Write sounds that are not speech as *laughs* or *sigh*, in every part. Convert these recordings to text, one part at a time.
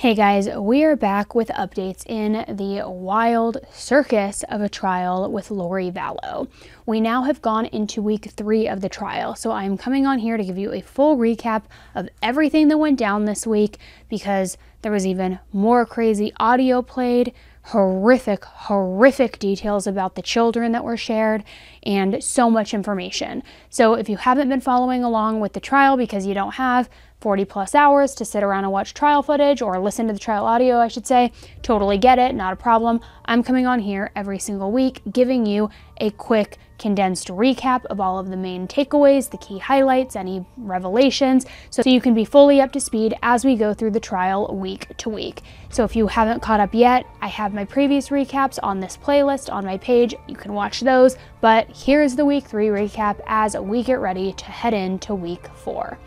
Hey guys, we are back with updates in the wild circus of a trial with Lori Vallow. We now have gone into week three of the trial, so I'm coming on here to give you a full recap of everything that went down this week because there was even more crazy audio played, horrific, horrific details about the children that were shared, and so much information. So if you haven't been following along with the trial because you don't have, 40 plus hours to sit around and watch trial footage or listen to the trial audio, I should say. Totally get it, not a problem. I'm coming on here every single week giving you a quick condensed recap of all of the main takeaways, the key highlights, any revelations, so you can be fully up to speed as we go through the trial week to week. So if you haven't caught up yet, I have my previous recaps on this playlist on my page. You can watch those, but here's the week three recap as we get ready to head into week four.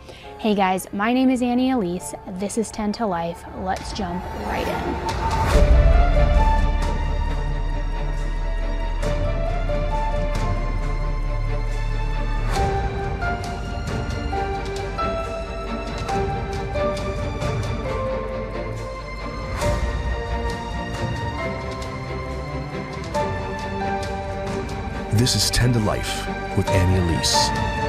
Hey guys, my name is Annie Elise. This is 10 to Life. Let's jump right in. This is 10 to Life with Annie Elise.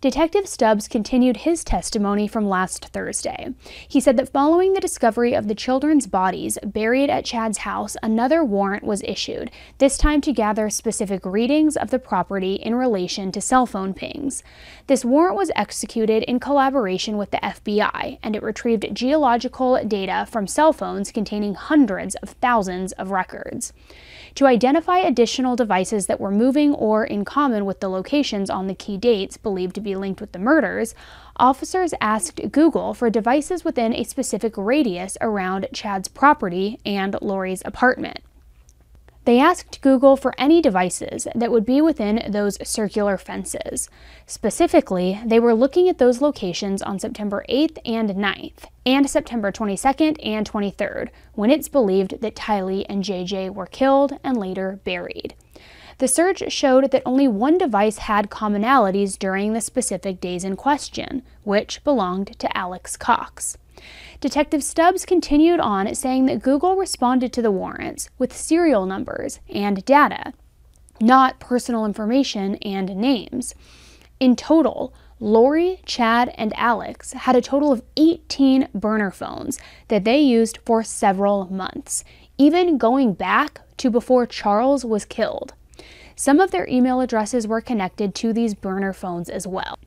Detective Stubbs continued his testimony from last Thursday. He said that following the discovery of the children's bodies buried at Chad's house, another warrant was issued, this time to gather specific readings of the property in relation to cell phone pings. This warrant was executed in collaboration with the FBI, and it retrieved geological data from cell phones containing hundreds of thousands of records. To identify additional devices that were moving or in common with the locations on the key dates believed to be linked with the murders, officers asked Google for devices within a specific radius around Chad's property and Lori's apartment. They asked Google for any devices that would be within those circular fences. Specifically, they were looking at those locations on September 8th and 9th, and September 22nd and 23rd, when it's believed that Tylee and JJ were killed and later buried. The search showed that only one device had commonalities during the specific days in question, which belonged to Alex Cox. Detective Stubbs continued on, saying that Google responded to the warrants with serial numbers and data, not personal information and names. In total, Lori, Chad, and Alex had a total of 18 burner phones that they used for several months, even going back to before Charles was killed. Some of their email addresses were connected to these burner phones as well.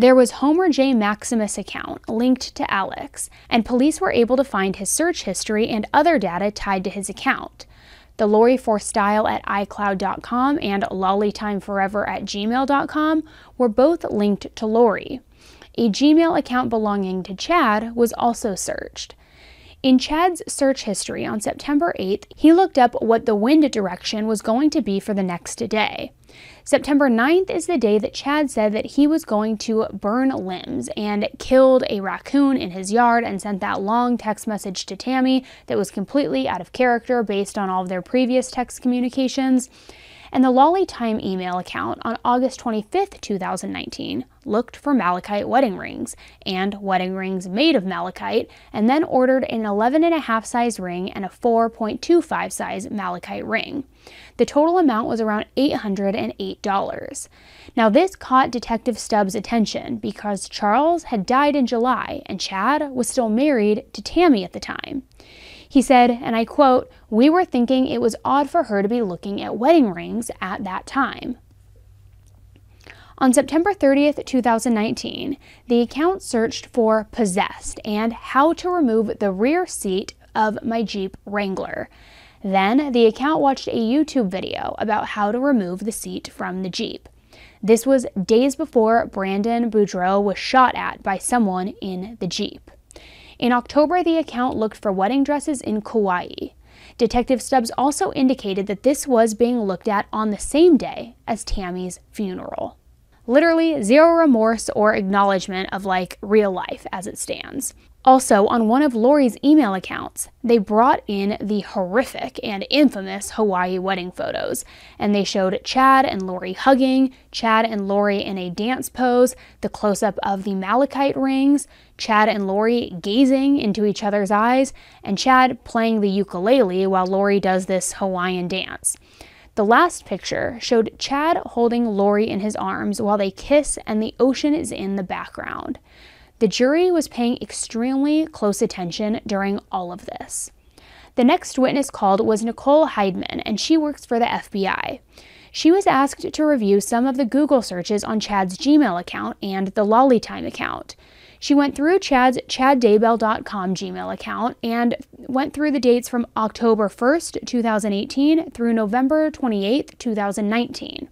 There was Homer J. Maximus account linked to Alex, and police were able to find his search history and other data tied to his account. The Lori for Style at iCloud.com and LollyTimeForever at gmail.com were both linked to Lori. A Gmail account belonging to Chad was also searched. In Chad's search history on September 8th, he looked up what the wind direction was going to be for the next day. September 9th is the day that Chad said that he was going to burn limbs and killed a raccoon in his yard and sent that long text message to Tammy that was completely out of character based on all of their previous text communications and the Lolly Time email account on August 25th, 2019, looked for malachite wedding rings and wedding rings made of malachite, and then ordered an 11.5 size ring and a 4.25 size malachite ring. The total amount was around $808. Now, this caught Detective Stubbs' attention because Charles had died in July and Chad was still married to Tammy at the time. He said, and I quote, We were thinking it was odd for her to be looking at wedding rings at that time. On September 30th, 2019, the account searched for possessed and how to remove the rear seat of my Jeep Wrangler. Then the account watched a YouTube video about how to remove the seat from the Jeep. This was days before Brandon Boudreaux was shot at by someone in the Jeep. In October, the account looked for wedding dresses in Kauai. Detective Stubbs also indicated that this was being looked at on the same day as Tammy's funeral. Literally zero remorse or acknowledgement of like real life as it stands. Also, on one of Lori's email accounts, they brought in the horrific and infamous Hawaii wedding photos, and they showed Chad and Lori hugging, Chad and Lori in a dance pose, the close up of the malachite rings, Chad and Lori gazing into each other's eyes, and Chad playing the ukulele while Lori does this Hawaiian dance. The last picture showed Chad holding Lori in his arms while they kiss, and the ocean is in the background. The jury was paying extremely close attention during all of this. The next witness called was Nicole Heidman, and she works for the FBI. She was asked to review some of the Google searches on Chad's Gmail account and the Lollytime account. She went through Chad's chaddaybell.com Gmail account and went through the dates from October 1st, 2018 through November 28th, 2019.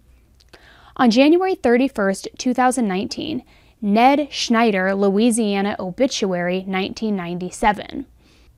On January 31st, 2019, Ned Schneider, Louisiana Obituary, 1997.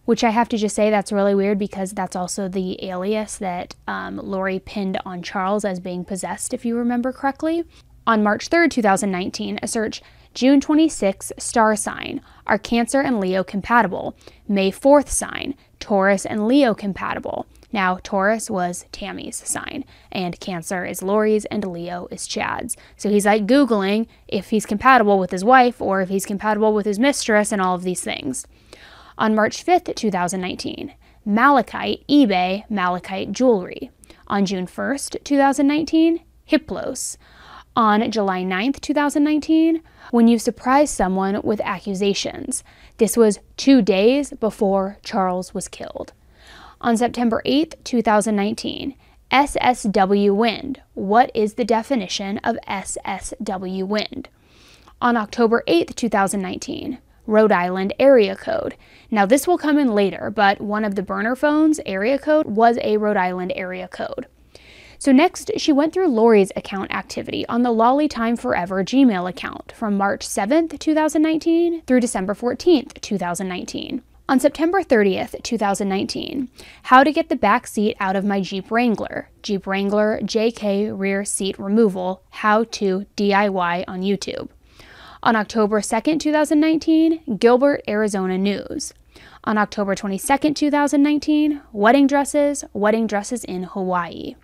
Which I have to just say that's really weird because that's also the alias that um, Lori pinned on Charles as being possessed, if you remember correctly. On March 3rd, 2019, a search June 26 star sign are Cancer and Leo compatible. May 4th sign, Taurus and Leo compatible. Now, Taurus was Tammy's sign, and Cancer is Lori's, and Leo is Chad's. So he's like Googling if he's compatible with his wife or if he's compatible with his mistress and all of these things. On March 5th, 2019, Malachite, eBay, Malachite Jewelry. On June 1st, 2019, Hiplos. On July 9th, 2019, when you surprise someone with accusations. This was two days before Charles was killed. On September 8, 2019, SSW wind. What is the definition of SSW wind? On October 8, 2019, Rhode Island area code. Now, this will come in later, but one of the burner phones area code was a Rhode Island area code. So, next, she went through Lori's account activity on the Lolly Time Forever Gmail account from March 7th, 2019 through December 14th, 2019. On September 30th, 2019, how to get the back seat out of my Jeep Wrangler, Jeep Wrangler JK rear seat removal, how to DIY on YouTube. On October 2nd, 2019, Gilbert, Arizona News. On October 22nd, 2019, wedding dresses, wedding dresses in Hawaii.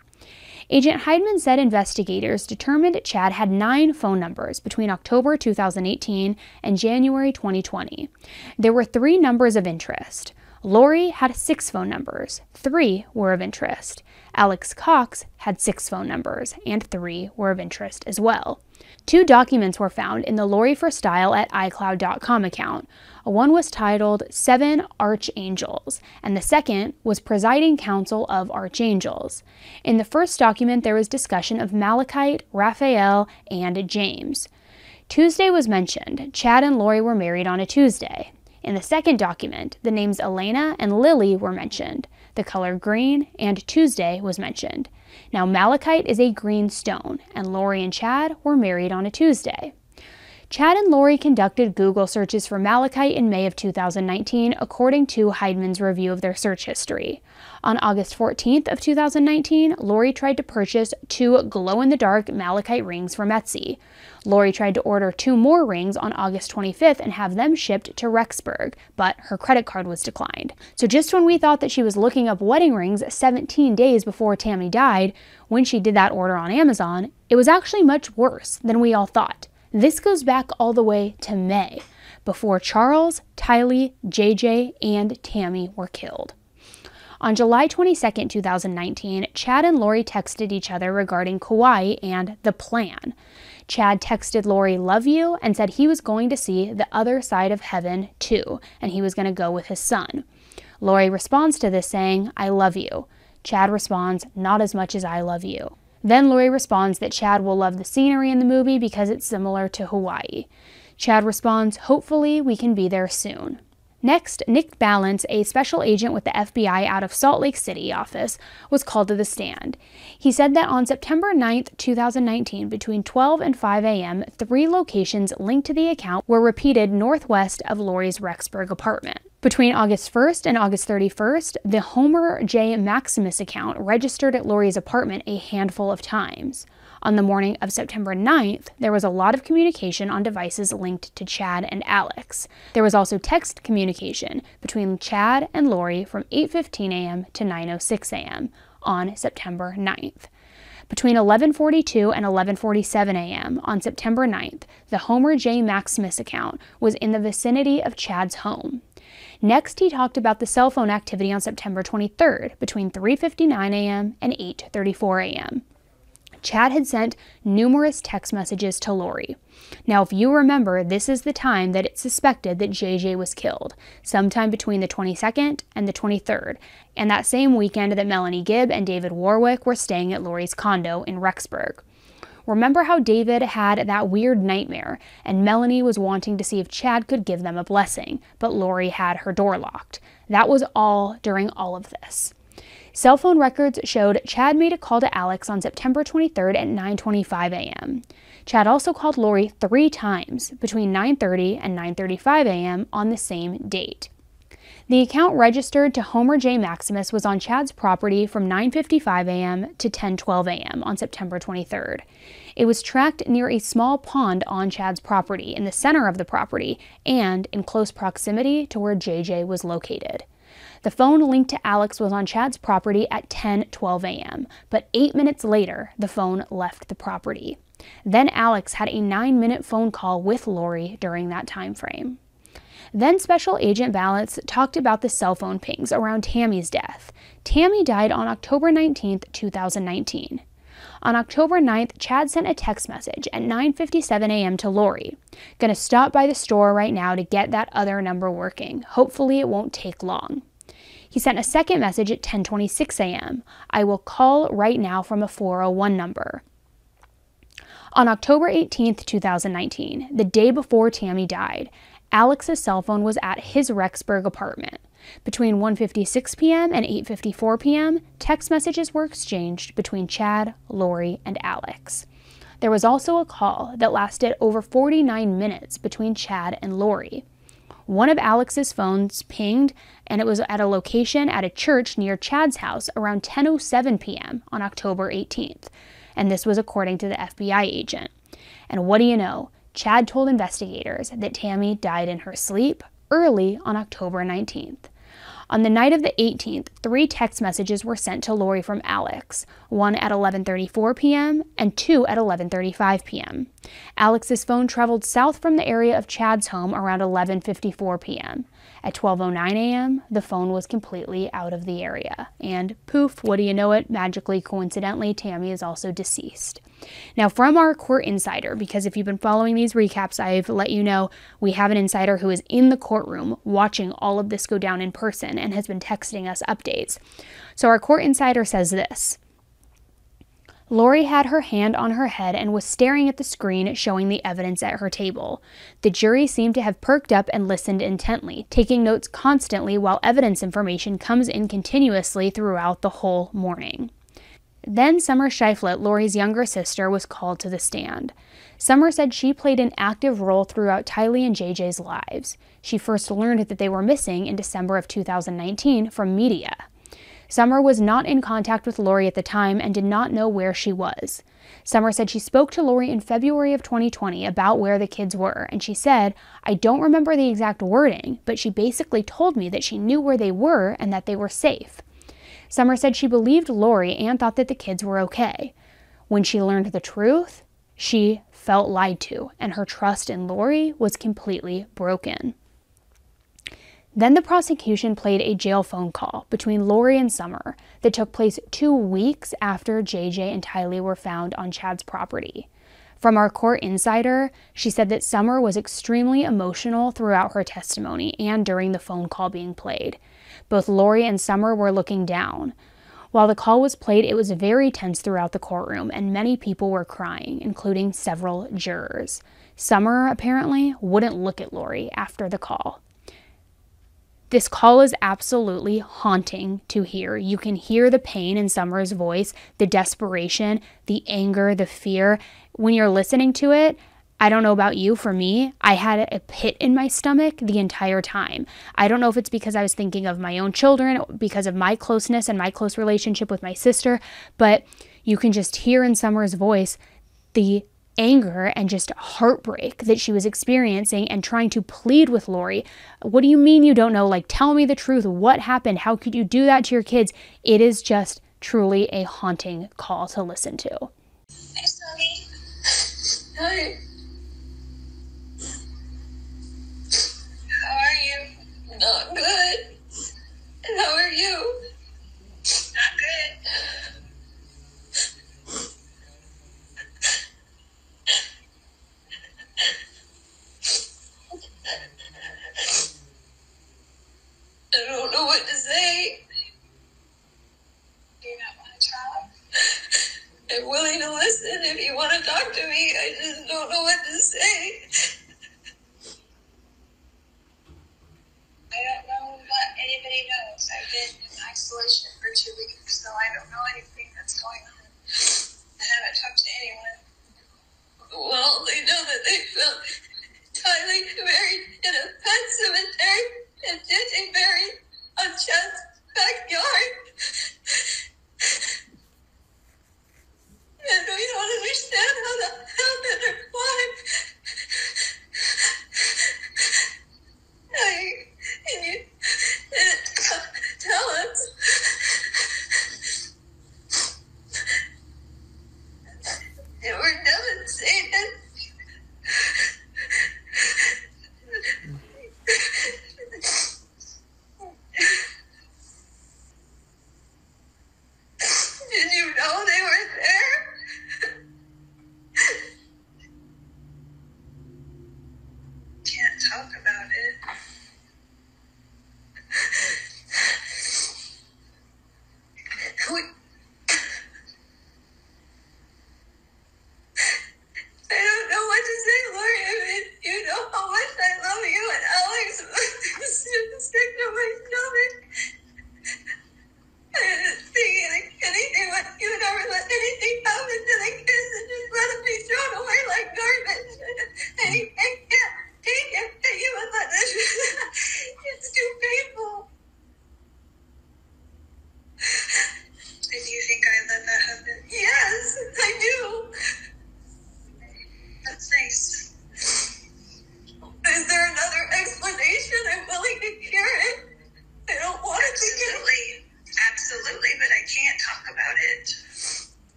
Agent Heidman said investigators determined Chad had nine phone numbers between October 2018 and January 2020. There were three numbers of interest. Lori had six phone numbers, three were of interest. Alex Cox had six phone numbers, and three were of interest as well. Two documents were found in the Lori for Style at iCloud.com account. One was titled Seven Archangels, and the second was Presiding Council of Archangels. In the first document, there was discussion of Malachite, Raphael, and James. Tuesday was mentioned. Chad and Lori were married on a Tuesday. In the second document, the names Elena and Lily were mentioned. The color green and Tuesday was mentioned. Now, malachite is a green stone, and Lori and Chad were married on a Tuesday. Chad and Lori conducted Google searches for malachite in May of 2019, according to Heidman's review of their search history. On August 14th of 2019, Lori tried to purchase two glow-in-the-dark malachite rings from Etsy. Lori tried to order two more rings on August 25th and have them shipped to Rexburg, but her credit card was declined. So just when we thought that she was looking up wedding rings 17 days before Tammy died, when she did that order on Amazon, it was actually much worse than we all thought. This goes back all the way to May, before Charles, Tylee, JJ, and Tammy were killed. On July 22, 2019, Chad and Lori texted each other regarding Kauai and the plan. Chad texted Lori, Love you, and said he was going to see the other side of heaven too, and he was going to go with his son. Lori responds to this saying, I love you. Chad responds, Not as much as I love you. Then Lori responds that Chad will love the scenery in the movie because it's similar to Hawaii. Chad responds, Hopefully, we can be there soon. Next, Nick Ballance, a special agent with the FBI out of Salt Lake City office, was called to the stand. He said that on September 9, 2019, between 12 and 5 a.m., three locations linked to the account were repeated northwest of Lori's Rexburg apartment. Between August 1st and August 31st, the Homer J. Maximus account registered at Lori's apartment a handful of times. On the morning of September 9th, there was a lot of communication on devices linked to Chad and Alex. There was also text communication between Chad and Lori from 8:15 a.m. to 9:06 a.m. on September 9th. Between 11:42 and 11:47 a.m. on September 9th, the Homer J. Maximus account was in the vicinity of Chad's home. Next, he talked about the cell phone activity on September 23rd between 3:59 a.m. and 8:34 a.m. Chad had sent numerous text messages to Lori. Now, if you remember, this is the time that it's suspected that JJ was killed, sometime between the 22nd and the 23rd, and that same weekend that Melanie Gibb and David Warwick were staying at Lori's condo in Rexburg. Remember how David had that weird nightmare, and Melanie was wanting to see if Chad could give them a blessing, but Lori had her door locked. That was all during all of this. Cell phone records showed Chad made a call to Alex on September 23rd at 9:25 a.m. Chad also called Lori 3 times between 9:30 and 9:35 a.m. on the same date. The account registered to Homer J. Maximus was on Chad's property from 9:55 a.m. to 10:12 a.m. on September 23rd. It was tracked near a small pond on Chad's property in the center of the property and in close proximity to where JJ was located. The phone linked to Alex was on Chad's property at 10:12 a.m., but 8 minutes later, the phone left the property. Then Alex had a 9-minute phone call with Lori during that time frame. Then Special Agent Ballance talked about the cell phone pings around Tammy's death. Tammy died on October 19, 2019. On October 9th, Chad sent a text message at 9:57 a.m. to Lori. Gonna stop by the store right now to get that other number working. Hopefully it won't take long. He sent a second message at 10:26 a.m. I will call right now from a 401 number. On October 18, 2019, the day before Tammy died, Alex's cell phone was at his Rexburg apartment. Between 1:56 p.m. and 8:54 p.m., text messages were exchanged between Chad, Lori, and Alex. There was also a call that lasted over 49 minutes between Chad and Lori. One of Alex's phones pinged, and it was at a location at a church near Chad's house around 10:07 p.m. on October 18th, and this was according to the FBI agent. And what do you know? Chad told investigators that Tammy died in her sleep early on October 19th. On the night of the 18th, three text messages were sent to Lori from Alex, one at 11:34 p.m. and two at 11:35 p.m. Alex's phone traveled south from the area of Chad's home around 11:54 p.m. At 12:09 a.m., the phone was completely out of the area. And poof, what do you know it? Magically coincidentally, Tammy is also deceased. Now, from our court insider, because if you've been following these recaps, I've let you know we have an insider who is in the courtroom watching all of this go down in person and has been texting us updates. So, our court insider says this. Lori had her hand on her head and was staring at the screen showing the evidence at her table. The jury seemed to have perked up and listened intently, taking notes constantly while evidence information comes in continuously throughout the whole morning. Then Summer Shiflet, Lori's younger sister, was called to the stand. Summer said she played an active role throughout Tylee and JJ's lives. She first learned that they were missing in December of 2019 from media. Summer was not in contact with Lori at the time and did not know where she was. Summer said she spoke to Lori in February of 2020 about where the kids were, and she said, I don't remember the exact wording, but she basically told me that she knew where they were and that they were safe. Summer said she believed Lori and thought that the kids were okay. When she learned the truth, she felt lied to, and her trust in Lori was completely broken. Then the prosecution played a jail phone call between Lori and Summer that took place two weeks after JJ and Tylee were found on Chad's property. From our court insider, she said that Summer was extremely emotional throughout her testimony and during the phone call being played. Both Lori and Summer were looking down. While the call was played, it was very tense throughout the courtroom, and many people were crying, including several jurors. Summer, apparently, wouldn't look at Lori after the call. This call is absolutely haunting to hear. You can hear the pain in Summer's voice, the desperation, the anger, the fear. When you're listening to it, I don't know about you. For me, I had a pit in my stomach the entire time. I don't know if it's because I was thinking of my own children, because of my closeness and my close relationship with my sister, but you can just hear in Summer's voice the anger and just heartbreak that she was experiencing and trying to plead with Lori. What do you mean you don't know? Like, tell me the truth. What happened? How could you do that to your kids? It is just truly a haunting call to listen to. I'm sorry. No. How are you? Not good. How are you? Not good.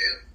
What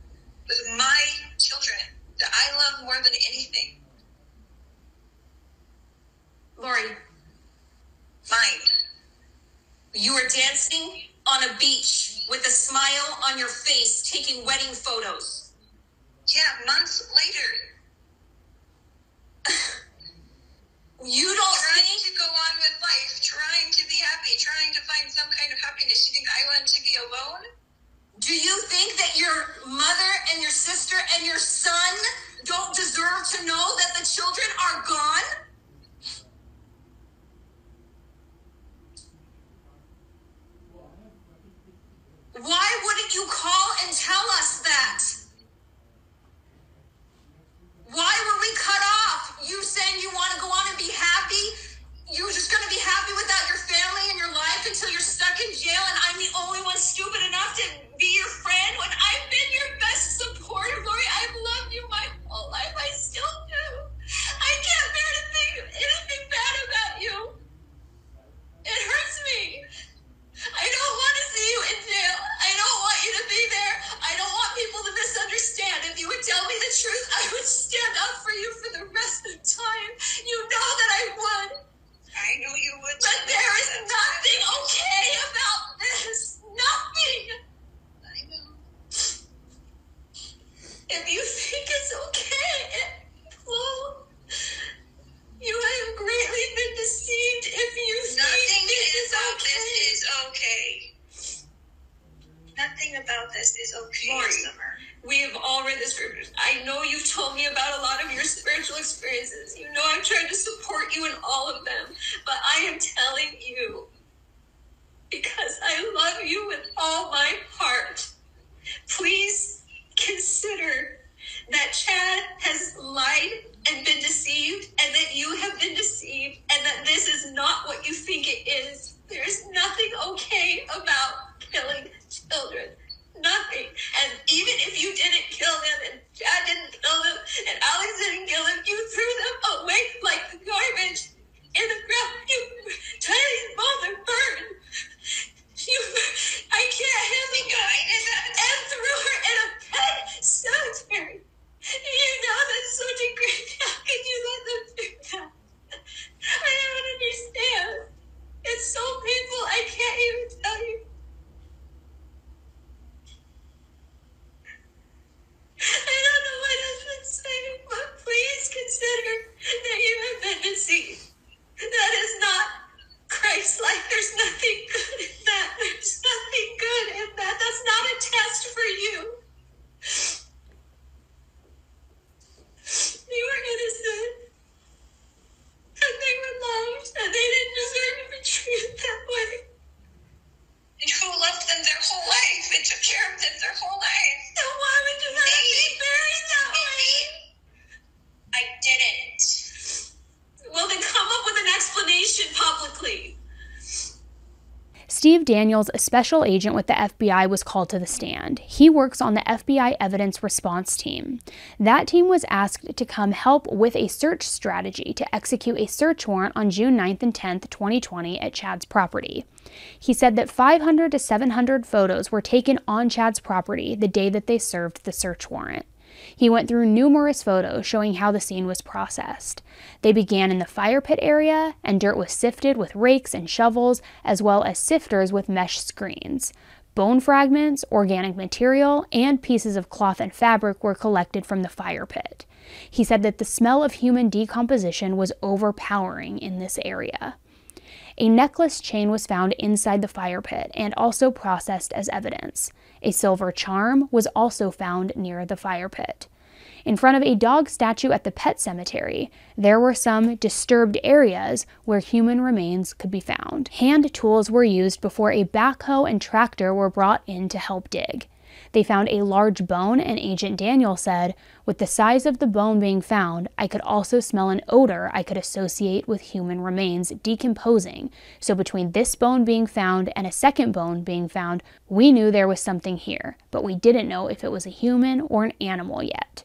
Daniels, a special agent with the FBI, was called to the stand. He works on the FBI evidence response team. That team was asked to come help with a search strategy to execute a search warrant on June 9th and 10th, 2020, at Chad's property. He said that 500 to 700 photos were taken on Chad's property the day that they served the search warrant. He went through numerous photos showing how the scene was processed. They began in the fire pit area, and dirt was sifted with rakes and shovels, as well as sifters with mesh screens. Bone fragments, organic material, and pieces of cloth and fabric were collected from the fire pit. He said that the smell of human decomposition was overpowering in this area. A necklace chain was found inside the fire pit and also processed as evidence. A silver charm was also found near the fire pit. In front of a dog statue at the pet cemetery, there were some disturbed areas where human remains could be found. Hand tools were used before a backhoe and tractor were brought in to help dig. They found a large bone, and Agent Daniel said, with the size of the bone being found, I could also smell an odor I could associate with human remains decomposing. So, between this bone being found and a second bone being found, we knew there was something here, but we didn't know if it was a human or an animal yet.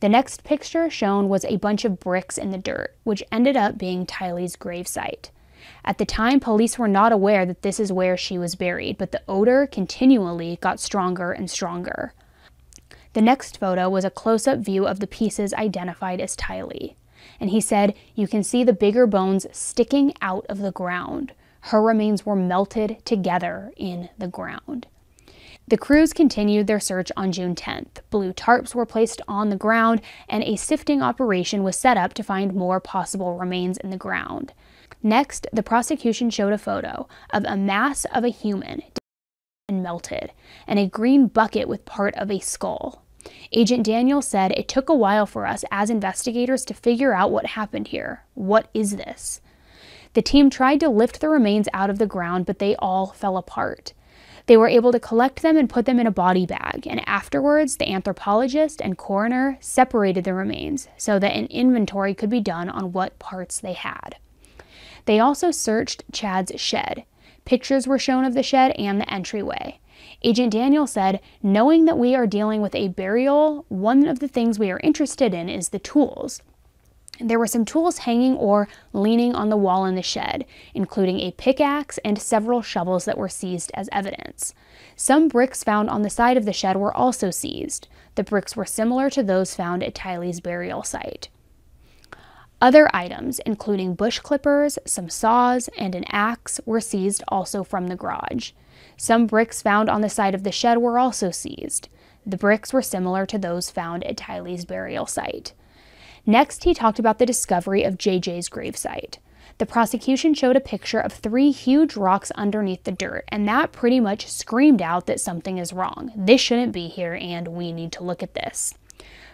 The next picture shown was a bunch of bricks in the dirt, which ended up being Tylee's gravesite. At the time, police were not aware that this is where she was buried, but the odor continually got stronger and stronger. The next photo was a close up view of the pieces identified as Tylee. And he said, You can see the bigger bones sticking out of the ground. Her remains were melted together in the ground. The crews continued their search on June 10th. Blue tarps were placed on the ground, and a sifting operation was set up to find more possible remains in the ground. Next, the prosecution showed a photo of a mass of a human and melted, and a green bucket with part of a skull. Agent Daniel said it took a while for us as investigators to figure out what happened here. What is this? The team tried to lift the remains out of the ground, but they all fell apart. They were able to collect them and put them in a body bag, and afterwards, the anthropologist and coroner separated the remains so that an inventory could be done on what parts they had. They also searched Chad's shed. Pictures were shown of the shed and the entryway. Agent Daniel said, Knowing that we are dealing with a burial, one of the things we are interested in is the tools. There were some tools hanging or leaning on the wall in the shed, including a pickaxe and several shovels that were seized as evidence. Some bricks found on the side of the shed were also seized. The bricks were similar to those found at Tylee's burial site. Other items, including bush clippers, some saws, and an axe, were seized also from the garage. Some bricks found on the side of the shed were also seized. The bricks were similar to those found at Tylee's burial site. Next, he talked about the discovery of JJ's gravesite. The prosecution showed a picture of three huge rocks underneath the dirt, and that pretty much screamed out that something is wrong. This shouldn't be here, and we need to look at this.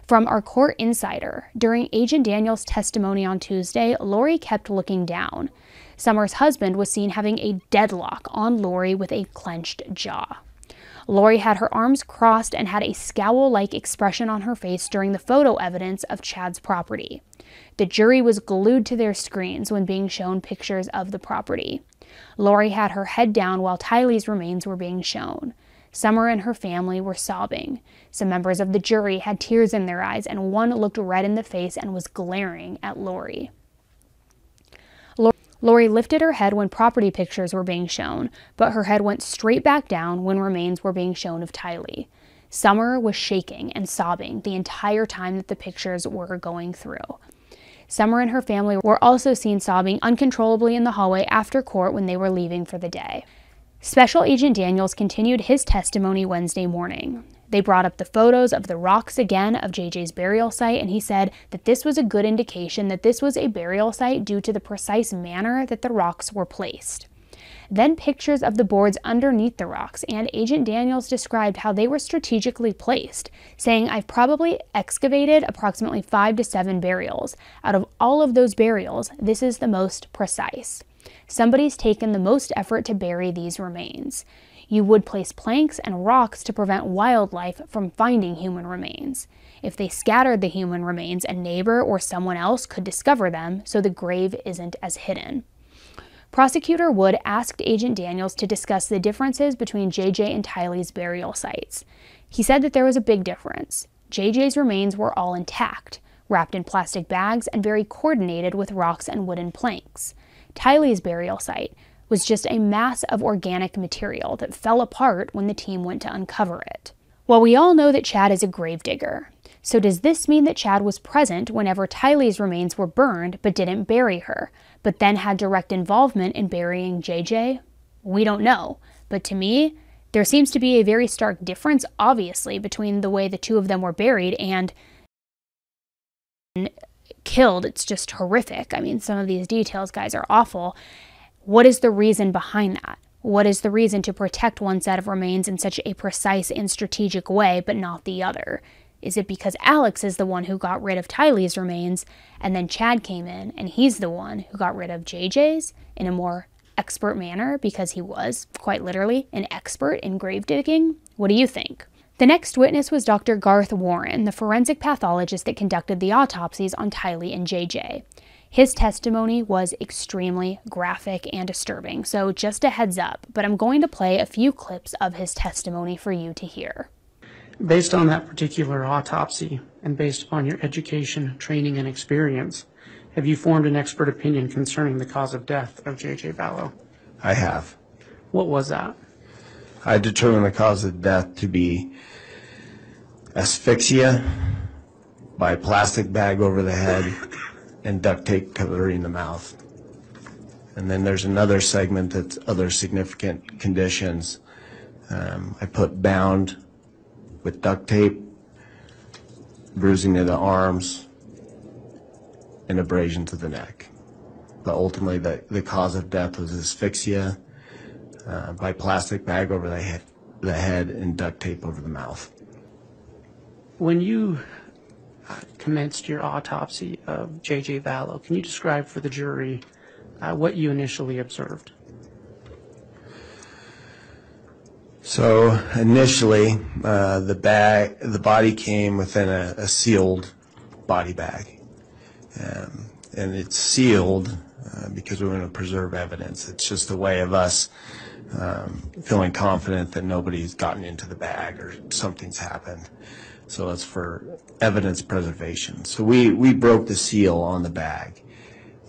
From our court insider, during Agent Daniels' testimony on Tuesday, Lori kept looking down. Summer's husband was seen having a deadlock on Lori with a clenched jaw. Lori had her arms crossed and had a scowl like expression on her face during the photo evidence of Chad's property. The jury was glued to their screens when being shown pictures of the property. Lori had her head down while Tylee's remains were being shown. Summer and her family were sobbing. Some members of the jury had tears in their eyes, and one looked red in the face and was glaring at Lori. Lori lifted her head when property pictures were being shown, but her head went straight back down when remains were being shown of Tylee. Summer was shaking and sobbing the entire time that the pictures were going through. Summer and her family were also seen sobbing uncontrollably in the hallway after court when they were leaving for the day. Special Agent Daniels continued his testimony Wednesday morning. They brought up the photos of the rocks again of JJ's burial site, and he said that this was a good indication that this was a burial site due to the precise manner that the rocks were placed. Then pictures of the boards underneath the rocks, and Agent Daniels described how they were strategically placed, saying, I've probably excavated approximately five to seven burials. Out of all of those burials, this is the most precise. Somebody's taken the most effort to bury these remains. You would place planks and rocks to prevent wildlife from finding human remains. If they scattered the human remains, a neighbor or someone else could discover them, so the grave isn't as hidden. Prosecutor Wood asked Agent Daniels to discuss the differences between JJ and Tylee's burial sites. He said that there was a big difference. JJ's remains were all intact, wrapped in plastic bags and very coordinated with rocks and wooden planks. Tylee's burial site was just a mass of organic material that fell apart when the team went to uncover it. Well, we all know that Chad is a gravedigger. So does this mean that Chad was present whenever Tylee's remains were burned but didn't bury her, but then had direct involvement in burying JJ? We don't know. But to me, there seems to be a very stark difference, obviously, between the way the two of them were buried and killed. It's just horrific. I mean, some of these details, guys, are awful. What is the reason behind that? What is the reason to protect one set of remains in such a precise and strategic way, but not the other? Is it because Alex is the one who got rid of Tylee's remains, and then Chad came in and he's the one who got rid of JJ's in a more expert manner because he was, quite literally, an expert in grave digging? What do you think? The next witness was Dr. Garth Warren, the forensic pathologist that conducted the autopsies on Tylee and JJ. His testimony was extremely graphic and disturbing, so just a heads up, but I'm going to play a few clips of his testimony for you to hear. Based on that particular autopsy and based upon your education, training, and experience, have you formed an expert opinion concerning the cause of death of J.J. Vallow? I have. What was that? I determined the cause of death to be asphyxia by plastic bag over the head and duct tape covering the mouth. And then there's another segment that's other significant conditions. Um, I put bound with duct tape, bruising of the arms, and abrasion to the neck. But ultimately, the, the cause of death was asphyxia uh, by plastic bag over the head, the head and duct tape over the mouth. When you commenced your autopsy of J.J. Vallow. Can you describe for the jury uh, what you initially observed? So initially, uh, the bag, the body came within a, a sealed body bag, um, and it's sealed uh, because we want to preserve evidence. It's just a way of us um, feeling confident that nobody's gotten into the bag or something's happened. So it's for evidence preservation. So we, we broke the seal on the bag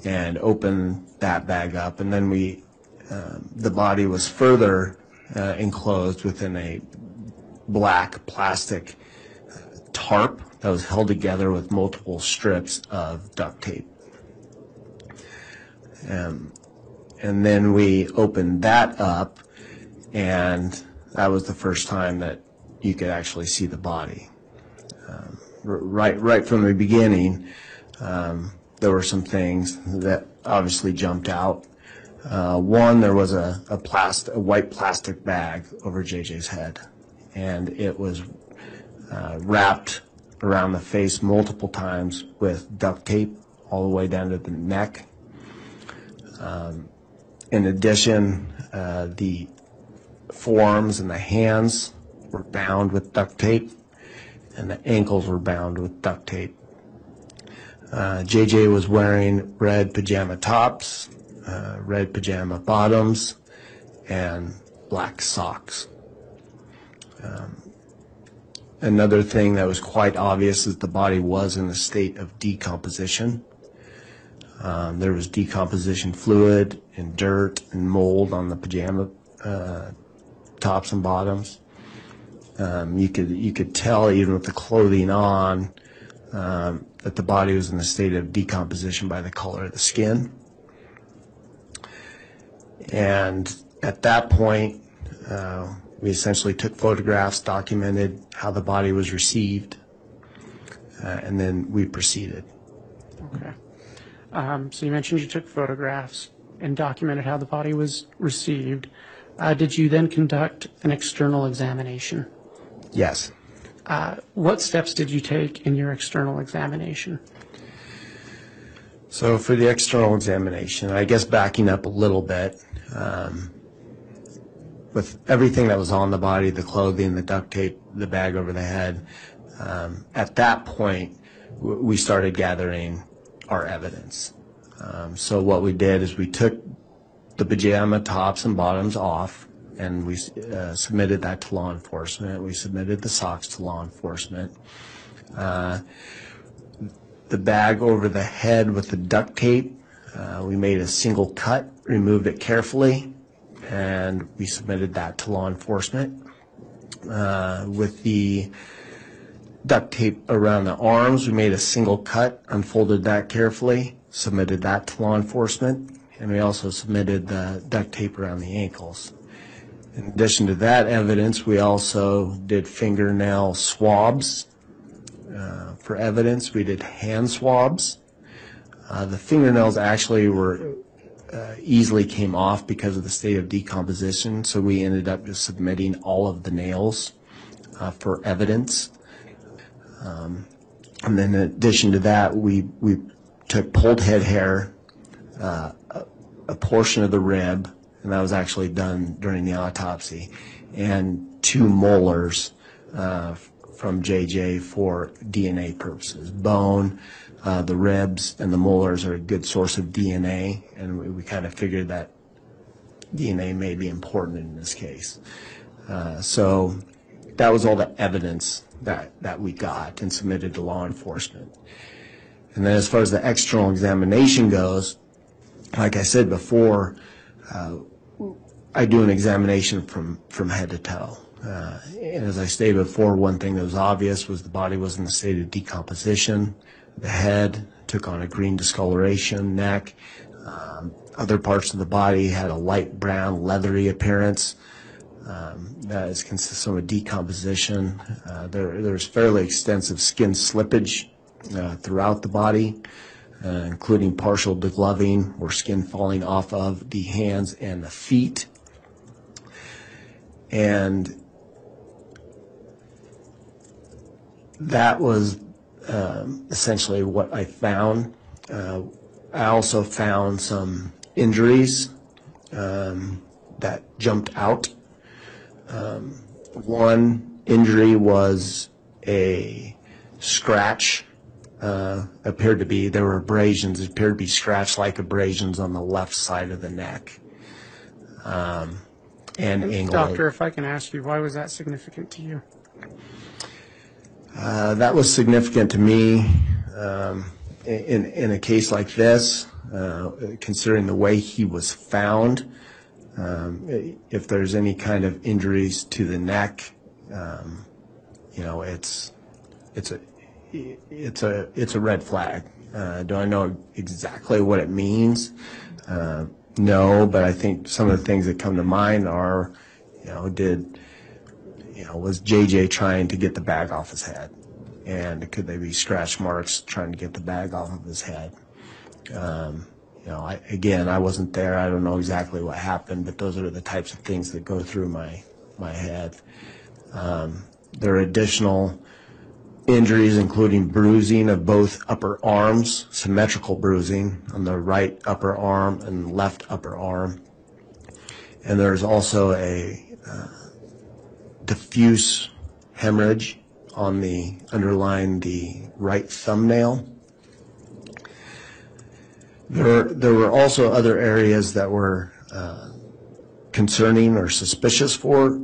and opened that bag up. And then we, um, the body was further uh, enclosed within a black plastic uh, tarp that was held together with multiple strips of duct tape. Um, and then we opened that up, and that was the first time that you could actually see the body right right from the beginning, um, there were some things that obviously jumped out. Uh, one, there was a, a, a white plastic bag over JJ's head, and it was uh, wrapped around the face multiple times with duct tape all the way down to the neck. Um, in addition, uh, the forearms and the hands were bound with duct tape, and the ankles were bound with duct tape. Uh, JJ was wearing red pajama tops, uh, red pajama bottoms, and black socks. Um, another thing that was quite obvious is the body was in a state of decomposition. Um, there was decomposition fluid and dirt and mold on the pajama uh, tops and bottoms. Um, you could you could tell even with the clothing on um, that the body was in a state of decomposition by the color of the skin. And at that point, uh, we essentially took photographs, documented how the body was received, uh, and then we proceeded. Okay. Um, so you mentioned you took photographs and documented how the body was received. Uh, did you then conduct an external examination? Yes. Uh, what steps did you take in your external examination? So for the external examination, I guess backing up a little bit, um, with everything that was on the body, the clothing, the duct tape, the bag over the head, um, at that point, w- we started gathering our evidence. Um, so what we did is we took the pajama tops and bottoms off, and we uh, submitted that to law enforcement. We submitted the socks to law enforcement. Uh, the bag over the head with the duct tape, uh, we made a single cut, removed it carefully, and we submitted that to law enforcement. Uh, with the duct tape around the arms, we made a single cut, unfolded that carefully, submitted that to law enforcement, and we also submitted the duct tape around the ankles. In addition to that evidence, we also did fingernail swabs uh, for evidence. We did hand swabs. Uh, the fingernails actually were uh, easily came off because of the state of decomposition, so we ended up just submitting all of the nails uh, for evidence. Um, and then in addition to that, we we took pulled head hair, uh, a, a portion of the rib, and that was actually done during the autopsy, and two molars uh, from JJ for DNA purposes. Bone, uh, the ribs, and the molars are a good source of DNA, and we, we kind of figured that DNA may be important in this case. Uh, so that was all the evidence that, that we got and submitted to law enforcement. And then as far as the external examination goes, like I said before, uh, I do an examination from, from head to toe. Uh, and as I stated before, one thing that was obvious was the body was in a state of decomposition. The head took on a green discoloration, neck. Um, other parts of the body had a light brown, leathery appearance. Um, that is consistent with decomposition. Uh, there, there's fairly extensive skin slippage uh, throughout the body, uh, including partial degloving or skin falling off of the hands and the feet. And that was um, essentially what I found. Uh, I also found some injuries um, that jumped out. Um, one injury was a scratch. Uh, appeared to be there were abrasions. It appeared to be scratch-like abrasions on the left side of the neck. Um, and angle. Doctor, if I can ask you, why was that significant to you? Uh, that was significant to me um, in, in a case like this, uh, considering the way he was found. Um, if there's any kind of injuries to the neck, um, you know, it's it's a it's a it's a red flag. Uh, do I know exactly what it means? Uh, no, but I think some of the things that come to mind are, you know, did you know, was JJ trying to get the bag off his head? And could they be scratch marks trying to get the bag off of his head? Um, you know, I, again, I wasn't there. I don't know exactly what happened, but those are the types of things that go through my my head. Um, there are additional injuries, including bruising of both upper arms, symmetrical bruising on the right upper arm and left upper arm. And there's also a uh, diffuse hemorrhage on the underlying the right thumbnail. There, there were also other areas that were uh, concerning or suspicious for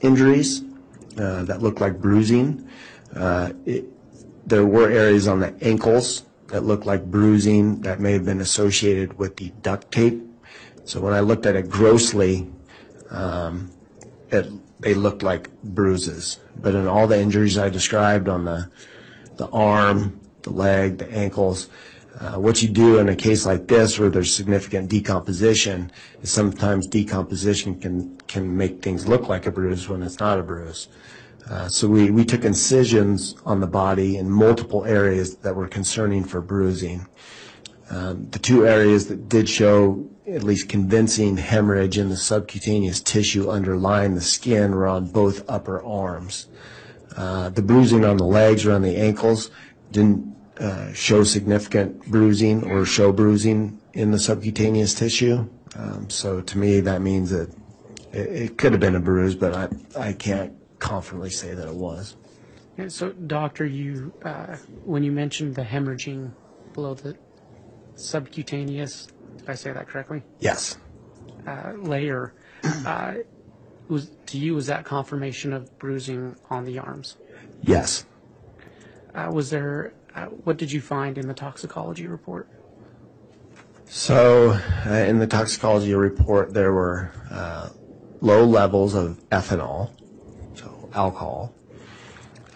injuries uh, that looked like bruising. Uh, it, there were areas on the ankles that looked like bruising that may have been associated with the duct tape. So when I looked at it grossly, um, it, they looked like bruises. But in all the injuries I described on the, the arm, the leg, the ankles, uh, what you do in a case like this where there's significant decomposition is sometimes decomposition can, can make things look like a bruise when it's not a bruise. Uh, so we, we took incisions on the body in multiple areas that were concerning for bruising. Um, the two areas that did show at least convincing hemorrhage in the subcutaneous tissue underlying the skin were on both upper arms. Uh, the bruising on the legs or on the ankles didn't uh, show significant bruising or show bruising in the subcutaneous tissue. Um, so to me, that means that it, it could have been a bruise, but I, I can't confidently say that it was. And so, doctor, you uh, when you mentioned the hemorrhaging below the subcutaneous, did I say that correctly? Yes. Uh, layer, uh, was to you was that confirmation of bruising on the arms? Yes. Was there? Uh, what did you find in the toxicology report? So, uh, in the toxicology report, there were uh, low levels of ethanol, so alcohol.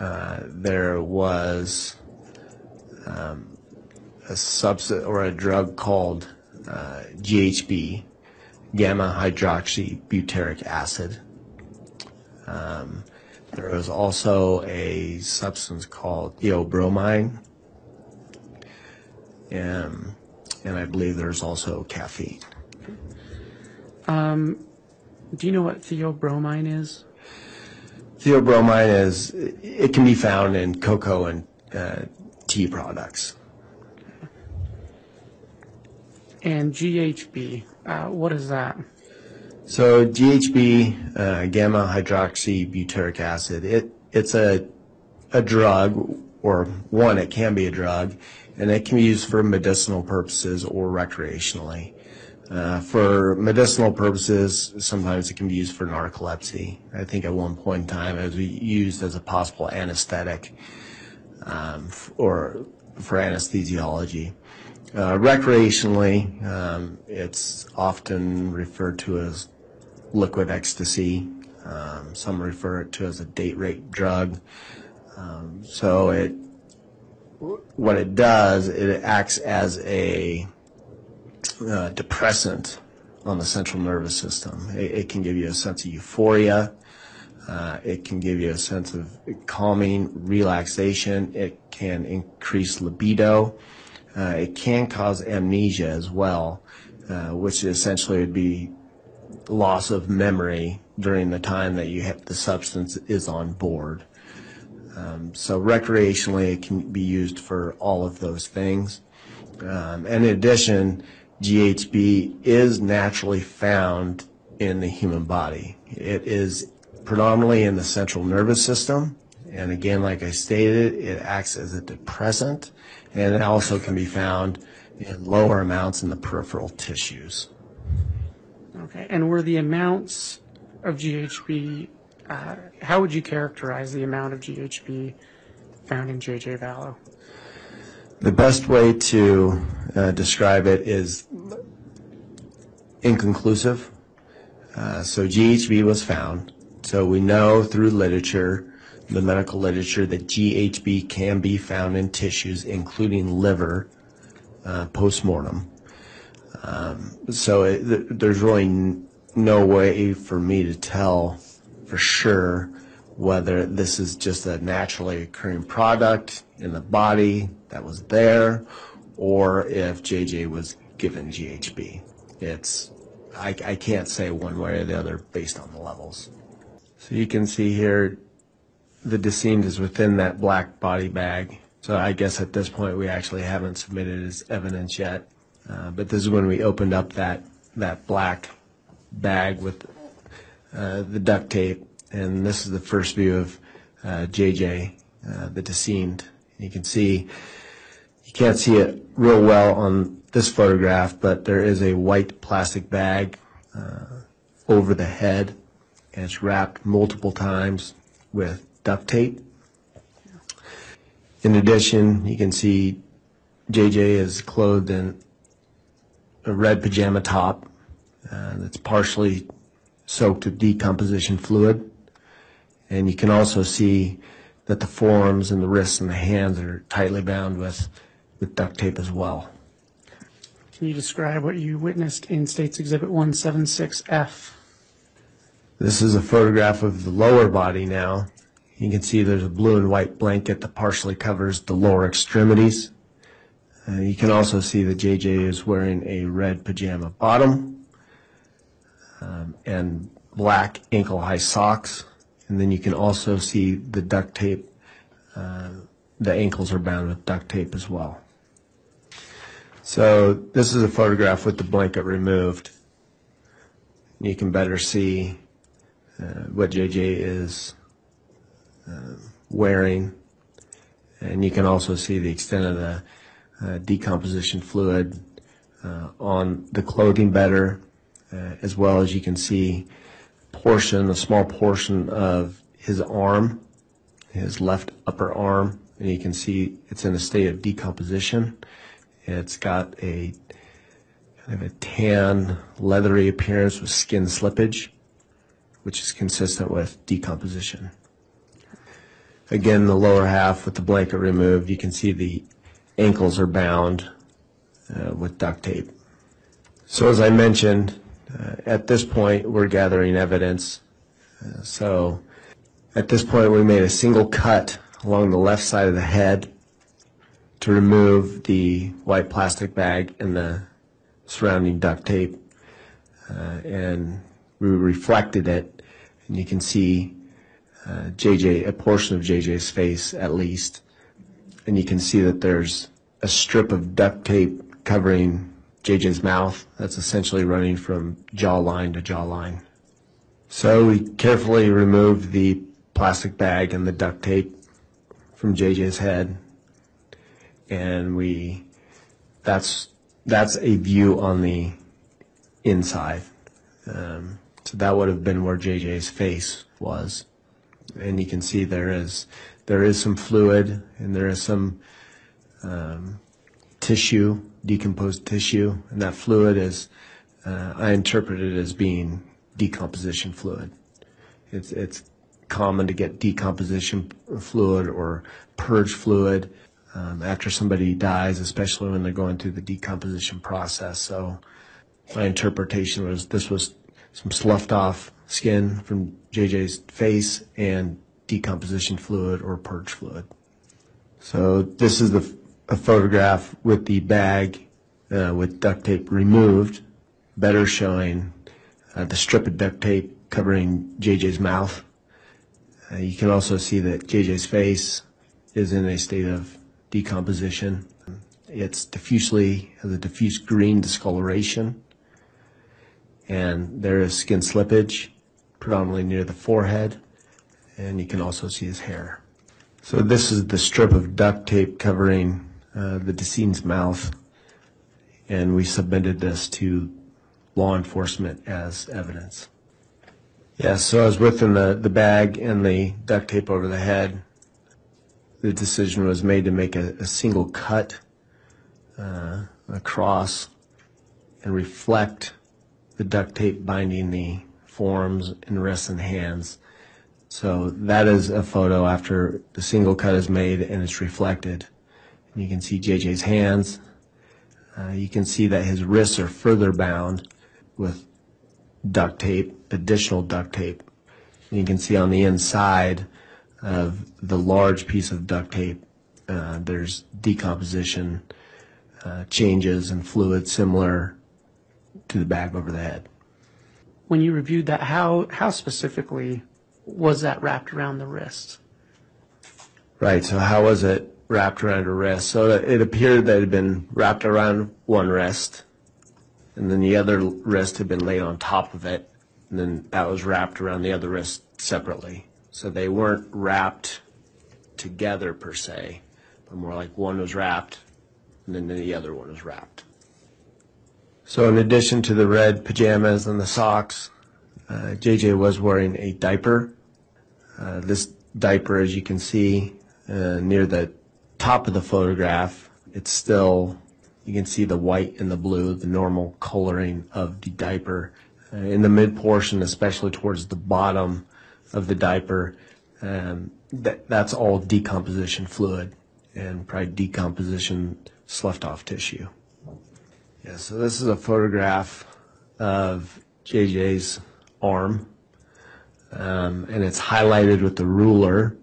Uh, there was um, a substance or a drug called uh, GHB, gamma hydroxybutyric acid. Um, there was also a substance called theobromine. Um, and I believe there's also caffeine. Do you know what theobromine is? Theobromine is, it can be found in cocoa and uh, tea products. And GHB, uh, what is that? So GHB, uh, gamma hydroxybutyric acid, it, it's a, a drug, or one, it can be a drug, and it can be used for medicinal purposes or recreationally. Uh, for medicinal purposes, sometimes it can be used for narcolepsy. I think at one point in time it was used as a possible anesthetic um, or for anesthesiology. Uh, recreationally, um, it's often referred to as liquid ecstasy. Um, some refer it to as a date rape drug. Um, so it, what it does, it acts as a uh, depressant on the central nervous system. It, it can give you a sense of euphoria. Uh, it can give you a sense of calming, relaxation. It can increase libido. Uh, it can cause amnesia as well, uh, which essentially would be loss of memory during the time that you have, the substance is on board. Um, so recreationally, it can be used for all of those things. Um, and in addition, GHB is naturally found in the human body. It is predominantly in the central nervous system. And again, like I stated, it acts as a depressant and it also can be found in lower amounts in the peripheral tissues. Okay, and were the amounts of GHB, how would you characterize the amount of GHB found in JJ Vallow? The best way to uh, describe it is inconclusive. Uh, so GHB was found. So we know through literature, the medical literature, that GHB can be found in tissues, including liver, uh, post-mortem. Um, so it, th- there's really no way for me to tell for sure whether this is just a naturally occurring product in the body that was there, or if JJ was given GHB. It's I, I can't say one way or the other based on the levels. So you can see here the decedent is within that black body bag. So I guess at this point we actually haven't submitted as evidence yet. Uh, but this is when we opened up that, that black bag with the duct tape. And this is the first view of uh, JJ, uh, the decedent. You can see, you can't see it real well on this photograph, but there is a white plastic bag uh, over the head, and it's wrapped multiple times with duct tape. In addition, you can see JJ is clothed in a red pajama top uh, that's partially soaked with decomposition fluid. And you can also see that the forearms and the wrists and the hands are tightly bound with, with duct tape as well. Can you describe what you witnessed in States Exhibit 176F? This is a photograph of the lower body now. You can see there's a blue and white blanket that partially covers the lower extremities. Uh, you can also see that JJ is wearing a red pajama bottom um, and black ankle high socks. And then you can also see the duct tape. Uh, the ankles are bound with duct tape as well. So this is a photograph with the blanket removed. You can better see uh, what JJ is uh, wearing, and you can also see the extent of the uh, decomposition fluid uh, on the clothing better, as well as you can see portion, a small portion of his arm, his left upper arm, and you can see it's in a state of decomposition. It's got a kind of a tan, leathery appearance with skin slippage, which is consistent with decomposition. Again, the lower half with the blanket removed, you can see the ankles are bound uh, with duct tape. So as I mentioned, uh, at this point, we're gathering evidence. Uh, so at this point, we made a single cut along the left side of the head to remove the white plastic bag and the surrounding duct tape. Uh, and we reflected it, and you can see uh, JJ, a portion of JJ's face at least, and you can see that there's a strip of duct tape covering JJ's mouth that's essentially running from jawline to jawline. So we carefully removed the plastic bag and the duct tape from JJ's head, and we that's that's a view on the inside. Um, so that would have been where JJ's face was and you can see there is there is some fluid and there is some um, tissue, decomposed tissue, and that fluid is uh, I interpret it as being decomposition fluid. It's it's common to get decomposition fluid or purge fluid um, after somebody dies, especially when they're going through the decomposition process. So my interpretation was this was some sloughed off skin from JJ's face and decomposition fluid or purge fluid. So this is the, a photograph with the bag uh, with duct tape removed, better showing uh, the strip of duct tape covering JJ's mouth. Uh, you can also see that JJ's face is in a state of decomposition. It's diffusely, has a diffuse green discoloration, and there is skin slippage predominantly near the forehead, and you can also see his hair. So this is the strip of duct tape covering uh, the decedent's mouth, and we submitted this to law enforcement as evidence. Yeah, so I was within the, the bag and the duct tape over the head. The decision was made to make a, a single cut uh, across and reflect the duct tape binding the forms and wrists and hands. So that is a photo after the single cut is made and it's reflected. And you can see JJ's hands. Uh, you can see that his wrists are further bound with duct tape, additional duct tape. And you can see on the inside of the large piece of duct tape, uh, there's decomposition uh, changes in fluid similar to the bag over the head. When you reviewed that, how, how specifically was that wrapped around the wrist? Right. So how was it wrapped around a wrist? So it appeared that it had been wrapped around one wrist, and then the other wrist had been laid on top of it, and then that was wrapped around the other wrist separately. So they weren't wrapped together per se, but more like one was wrapped, and then the other one was wrapped. So in addition to the red pajamas and the socks, uh, JJ was wearing a diaper. Uh, this diaper, as you can see uh, near the top of the photograph, it's still, you can see the white and the blue, the normal coloring of the diaper. Uh, in the mid portion, especially towards the bottom of the diaper, um, that, that's all decomposition fluid and probably decomposition sloughed off tissue. Yeah, so this is a photograph of JJ's arm, um, and it's highlighted with the ruler.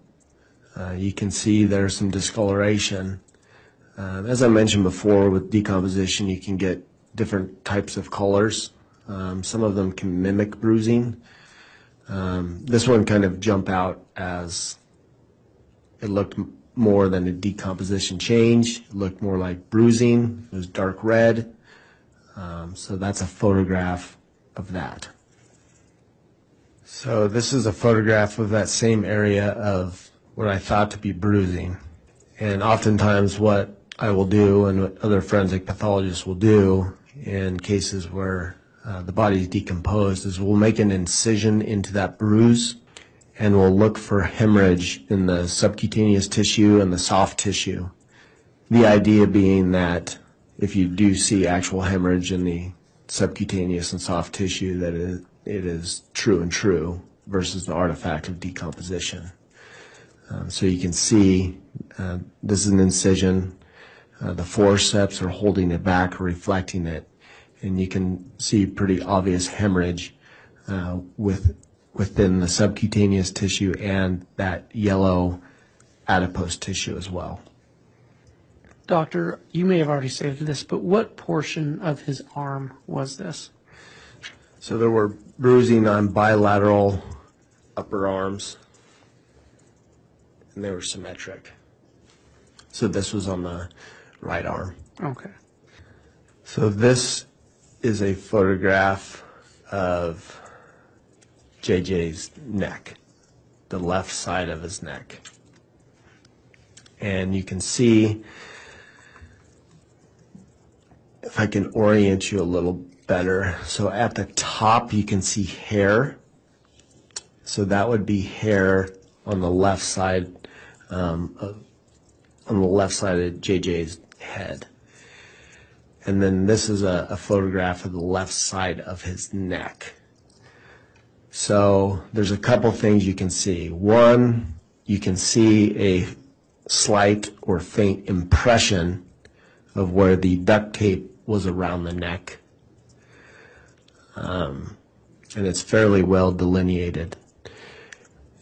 Uh, you can see there's some discoloration. Um, as I mentioned before, with decomposition, you can get different types of colors. Um, some of them can mimic bruising. Um, this one kind of jump out as it looked more than a decomposition change. It looked more like bruising. It was dark red. Um, so that's a photograph of that. So this is a photograph of that same area of what I thought to be bruising. And oftentimes what I will do and what other forensic pathologists will do in cases where uh, the body is decomposed is we'll make an incision into that bruise and we'll look for hemorrhage in the subcutaneous tissue and the soft tissue. The idea being that if you do see actual hemorrhage in the subcutaneous and soft tissue, that it, it is true and true versus the artifact of decomposition. Um, so you can see uh, this is an incision. Uh, the forceps are holding it back, reflecting it, and you can see pretty obvious hemorrhage uh, with within the subcutaneous tissue and that yellow adipose tissue as well. Doctor, you may have already stated this, but what portion of his arm was this? So there were bruising on bilateral upper arms, and they were symmetric. So this was on the right arm. Okay. So this is a photograph of JJ's neck, the left side of his neck. And you can see, if I can orient you a little better. So at the top, you can see hair. So that would be hair on the left side, um, of, on the left side of JJ's head. And then this is a, a photograph of the left side of his neck. So there's a couple things you can see. One, you can see a slight or faint impression of where the duct tape was around the neck. Um, and it's fairly well delineated.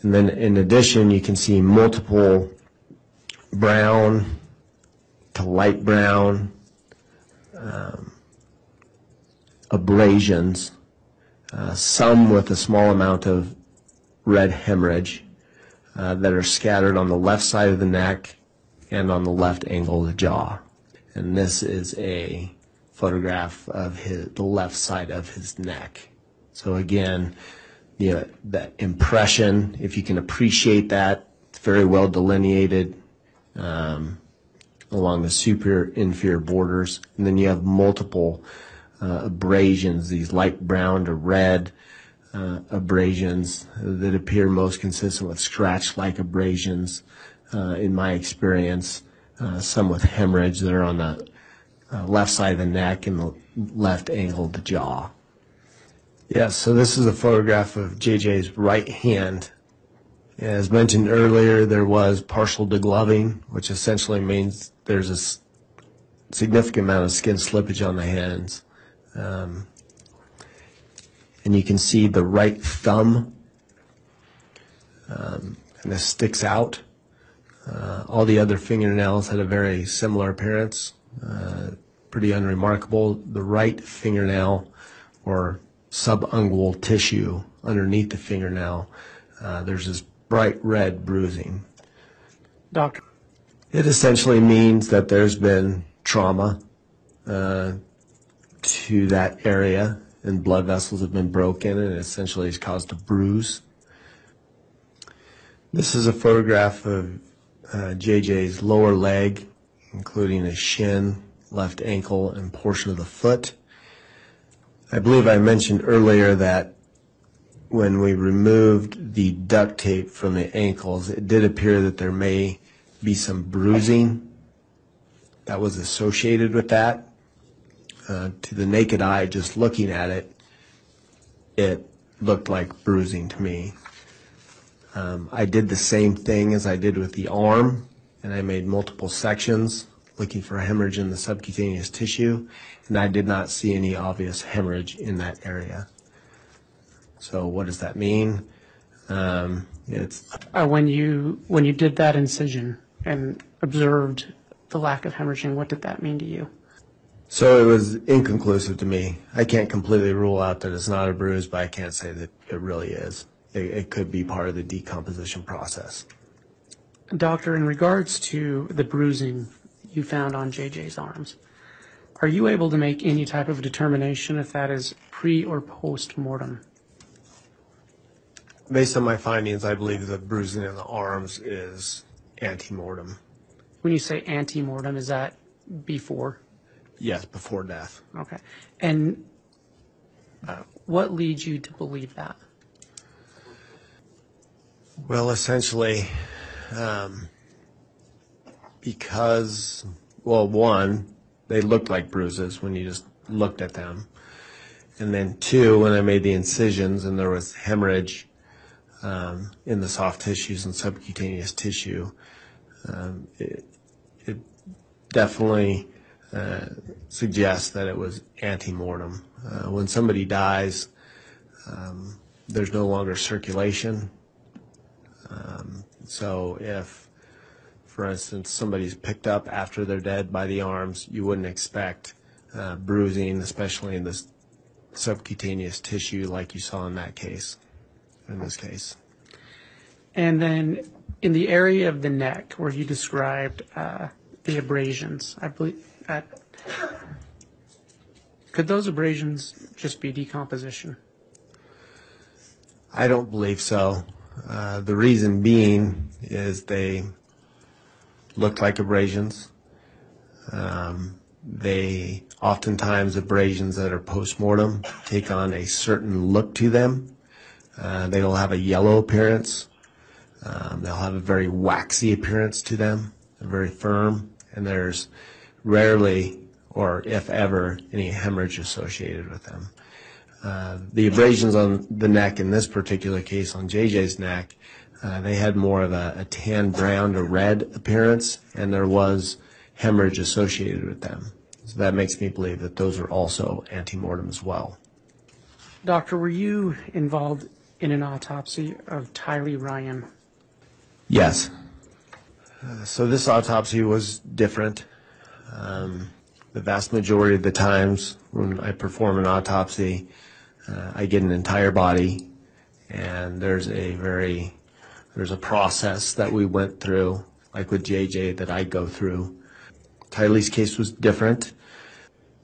And then in addition, you can see multiple brown to light brown um, abrasions, uh, some with a small amount of red hemorrhage uh, that are scattered on the left side of the neck and on the left angle of the jaw. And this is a photograph of his, the left side of his neck. So again, you know, that impression, if you can appreciate that, it's very well delineated. Um, along the superior inferior borders. And then you have multiple uh, abrasions, these light brown to red uh, abrasions that appear most consistent with scratch-like abrasions uh, in my experience. Uh, some with hemorrhage that are on the uh, left side of the neck and the left angle of the jaw. Yes, so this is a photograph of JJ's right hand as mentioned earlier, there was partial degloving, which essentially means there's a significant amount of skin slippage on the hands. Um, and you can see the right thumb, um, and this sticks out. Uh, all the other fingernails had a very similar appearance. Uh, pretty unremarkable. The right fingernail or subungual tissue underneath the fingernail, uh, there's this bright red bruising. Doctor, It essentially means that there's been trauma uh, to that area and blood vessels have been broken and it essentially has caused a bruise. This is a photograph of uh, JJ's lower leg, including his shin, left ankle, and portion of the foot. I believe I mentioned earlier that when we removed the duct tape from the ankles, it did appear that there may be some bruising that was associated with that. Uh, to the naked eye, just looking at it, it looked like bruising to me. Um, I did the same thing as I did with the arm, and I made multiple sections looking for a hemorrhage in the subcutaneous tissue, and I did not see any obvious hemorrhage in that area. So what does that mean? Um, it's uh, when you when you did that incision and observed the lack of hemorrhaging, what did that mean to you? So it was inconclusive to me. I can't completely rule out that it's not a bruise, but I can't say that it really is. It, it could be part of the decomposition process. Doctor, in regards to the bruising you found on JJ's arms, are you able to make any type of determination if that is pre or post mortem? Based on my findings, I believe the bruising in the arms is antemortem. When you say ante mortem, is that before? Yes, before death. Okay. And uh, what leads you to believe that? Well, essentially, um, because, well, one, they looked like bruises when you just looked at them. And then two, when I made the incisions and there was hemorrhage um, in the soft tissues and subcutaneous tissue, um, it, it definitely uh, suggests that it was antemortem. Uh, when somebody dies, um, there's no longer circulation. Um, so if, for instance, somebody's picked up after they're dead by the arms, you wouldn't expect uh, bruising, especially in this subcutaneous tissue like you saw in that case, in this case. And then in the area of the neck where you described uh, the abrasions, I believe, at, could those abrasions just be decomposition? I don't believe so. Uh, the reason being is they look like abrasions. Um, they oftentimes abrasions that are post-mortem take on a certain look to them. Uh, they'll have a yellow appearance. Um, they'll have a very waxy appearance to them, very firm, and there's rarely, or if ever, any hemorrhage associated with them. Uh, the abrasions on the neck in this particular case, on JJ's neck, uh, they had more of a, a tan brown to red appearance, and there was hemorrhage associated with them. So that makes me believe that those are also antemortem as well. Doctor, were you involved in an autopsy of Tylee Ryan? Yes. Uh, so this autopsy was different. Um, the vast majority of the times when I perform an autopsy, uh, I get an entire body, and there's a very there's a process that we went through, like with JJ, that I go through. Tylee's case was different.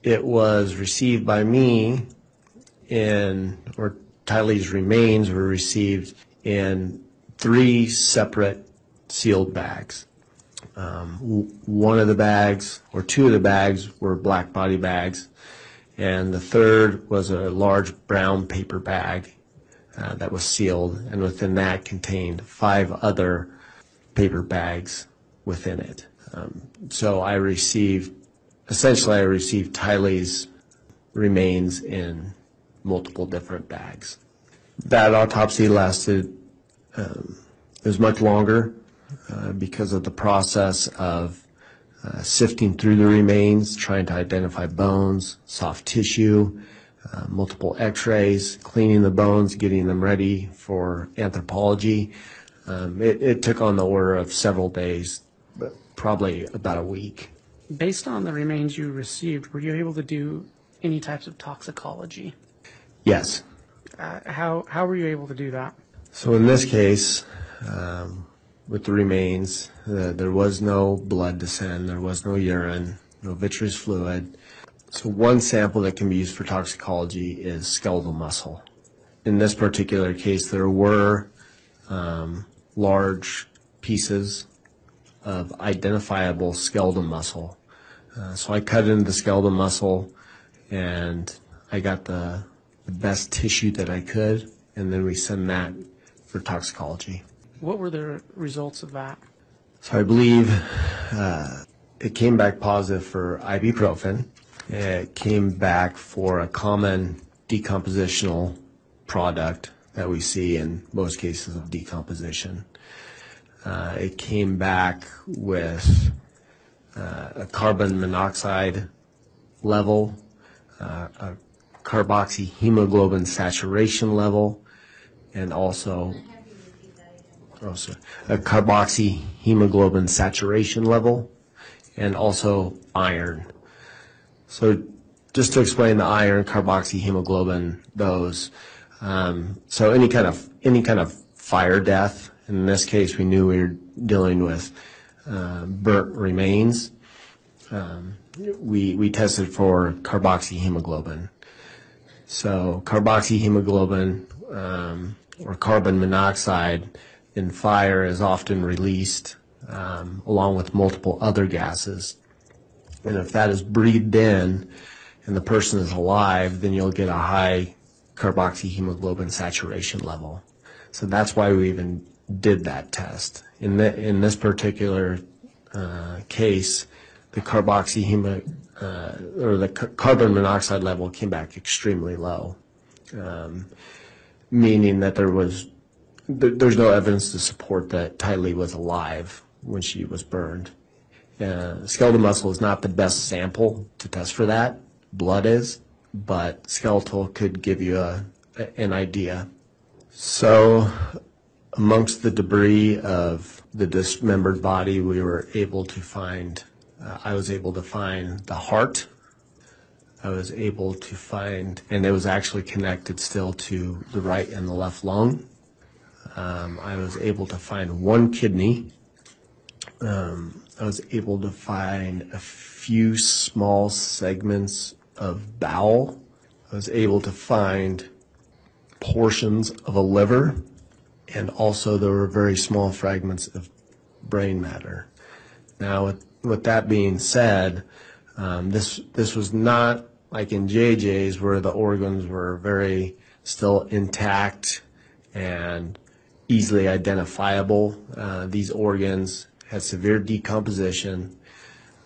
It was received by me in, or Tylee's remains were received in three separate sealed bags. Um, w- one of the bags, or two of the bags, were black body bags, and the third was a large brown paper bag uh, that was sealed, and within that contained five other paper bags within it. Um, so I received, essentially, I received Tylee's remains in multiple different bags. That autopsy lasted, um, it was much longer uh, because of the process of uh, sifting through the remains, trying to identify bones, soft tissue, uh, multiple x-rays, cleaning the bones, getting them ready for anthropology. Um, it, it took on the order of several days, but probably about a week. Based on the remains you received, were you able to do any types of toxicology? Yes. Uh, how, how were you able to do that? So in this case, um, with the remains, uh, there was no blood to send, there was no urine, no vitreous fluid. So one sample that can be used for toxicology is skeletal muscle. In this particular case, there were um, large pieces of identifiable skeletal muscle. Uh, so I cut into the skeletal muscle and I got the, the best tissue that I could, and then we send that for toxicology. What were the results of that? So I believe uh, it came back positive for ibuprofen. It came back for a common decompositional product that we see in most cases of decomposition. Uh, it came back with uh, a carbon monoxide level, uh, a carboxyhemoglobin saturation level, and also oh, sorry, a carboxyhemoglobin saturation level, and also iron. So just to explain the iron, carboxyhemoglobin, those. Um, so any kind of any kind of fire death. In this case, we knew we were dealing with uh, burnt remains. Um, we we tested for carboxyhemoglobin. So carboxyhemoglobin um, or carbon monoxide in fire is often released along with multiple other gases. And if that is breathed in and the person is alive, then you'll get a high carboxyhemoglobin saturation level. So that's why we even did that test. In, the, in this particular uh, case, the carboxyhemo, uh, or the carbon monoxide level came back extremely low, um, meaning that there was there, there's no evidence to support that Tylee was alive when she was burned. Uh, skeletal muscle is not the best sample to test for that. Blood is, but skeletal could give you a, an idea. So, amongst the debris of the dismembered body, we were able to find, uh, I was able to find the heart. I was able to find, and it was actually connected still to the right and the left lung. Um, I was able to find one kidney. Um, I was able to find a few small segments of bowel. I was able to find portions of a liver, and also there were very small fragments of brain matter. Now, with, with that being said, um, this this was not like in JJ's where the organs were very still intact and easily identifiable. Uh, these organs had severe decomposition.